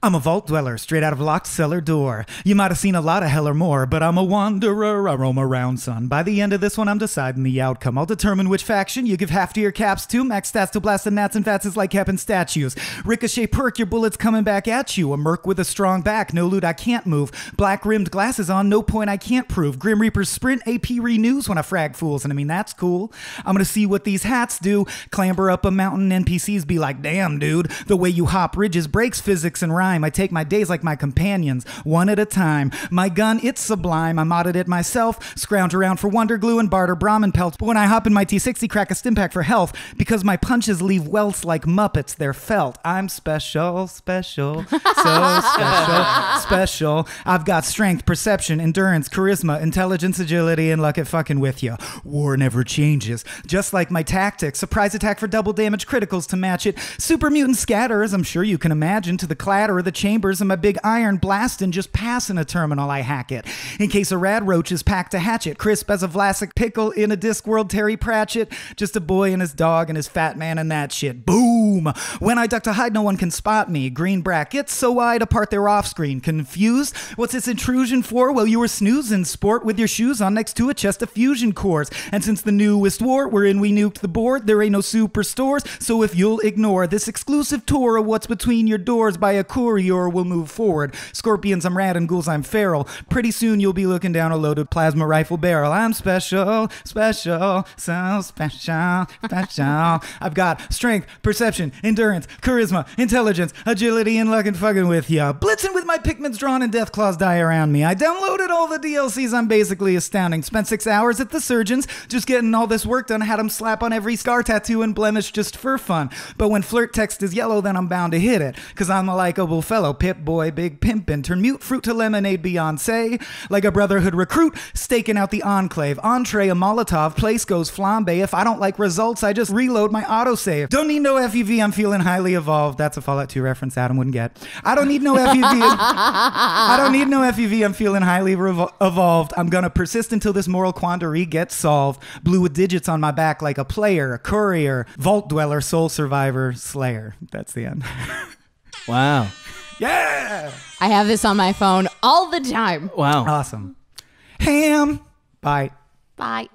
I'm a vault dweller, straight out of locked cellar door. You might have seen a lot of hell or more, but I'm a wanderer. I roam around, son. By the end of this one, I'm deciding the outcome. I'll determine which faction you give half to your caps to. Max stats to blast the gnats and fats is like capping statues. Ricochet perk, your bullets coming back at you. A merc with a strong back, no loot I can't move. Black rimmed glasses on, no point I can't prove. Grim Reaper's sprint, AP renews when I frag fools, and I mean that's cool. I'm gonna see what these hats do. Clamber up a mountain, NPCs be like, damn, dude. The way you hop ridges breaks physics and rhyme. I take my days like my companions, one at a time. My gun, it's sublime. I modded it myself, scrounge around for wonder glue and barter Brahmin pelts. But when I hop in my T60, crack a stim pack for health because my punches leave welts like Muppets. They're felt. I'm special, special, so special, special. I've got strength, perception, endurance, charisma, intelligence, agility, and luck at fucking with you. War never changes. Just like my tactics. Surprise attack for double damage criticals to match it. Super mutant scatter, as I'm sure you can imagine, to the clatter the chambers and my big iron blast and just passing a terminal, I hack it. In case a rad roach is packed to hatchet. Crisp as a Vlasic pickle in a Discworld Terry Pratchett. Just a boy and his dog and his fat man and that shit. Boom! When I duck to hide, no one can spot me. Green brackets so wide apart they're off screen. Confused? What's this intrusion for? Well, you were snoozing, sport, with your shoes on next to a chest of fusion cores. And since the newest war wherein we nuked the board, there ain't no superstores. So if you'll ignore this exclusive tour of what's between your doors by a courier, we'll move forward. Scorpions, I'm rad, and ghouls, I'm feral. Pretty soon you'll be looking down a loaded plasma rifle barrel. I'm special, special, so special, special. I've got strength, perception, endurance, charisma, intelligence, agility, and luck and fucking with ya. Blitzing with my Pikmin's drawn and death claws die around me. I downloaded all the DLCs. I'm basically astounding. Spent six hours at the surgeons just getting all this work done. Had them slap on every scar tattoo and blemish just for fun. But when flirt text is yellow, then I'm bound to hit it. Cause I'm a likable fellow, pip boy, big pimpin'. Turn mute fruit to lemonade, Beyonce. Like a brotherhood recruit, staking out the enclave. Entree a Molotov, place goes flambe. If I don't like results, I just reload my autosave. Don't need no FEV, I'm feeling highly evolved. That's a Fallout 2 reference Adam wouldn't get. I don't need no FEV. I don't need no FEV. I'm feeling highly evolved. I'm gonna persist until this moral quandary gets solved. Blue with digits on my back like a player, a courier, vault dweller, sole survivor, slayer. That's the end. Wow. Yeah! I have this on my phone all the time. Wow. Awesome. Ham. Bye. Bye.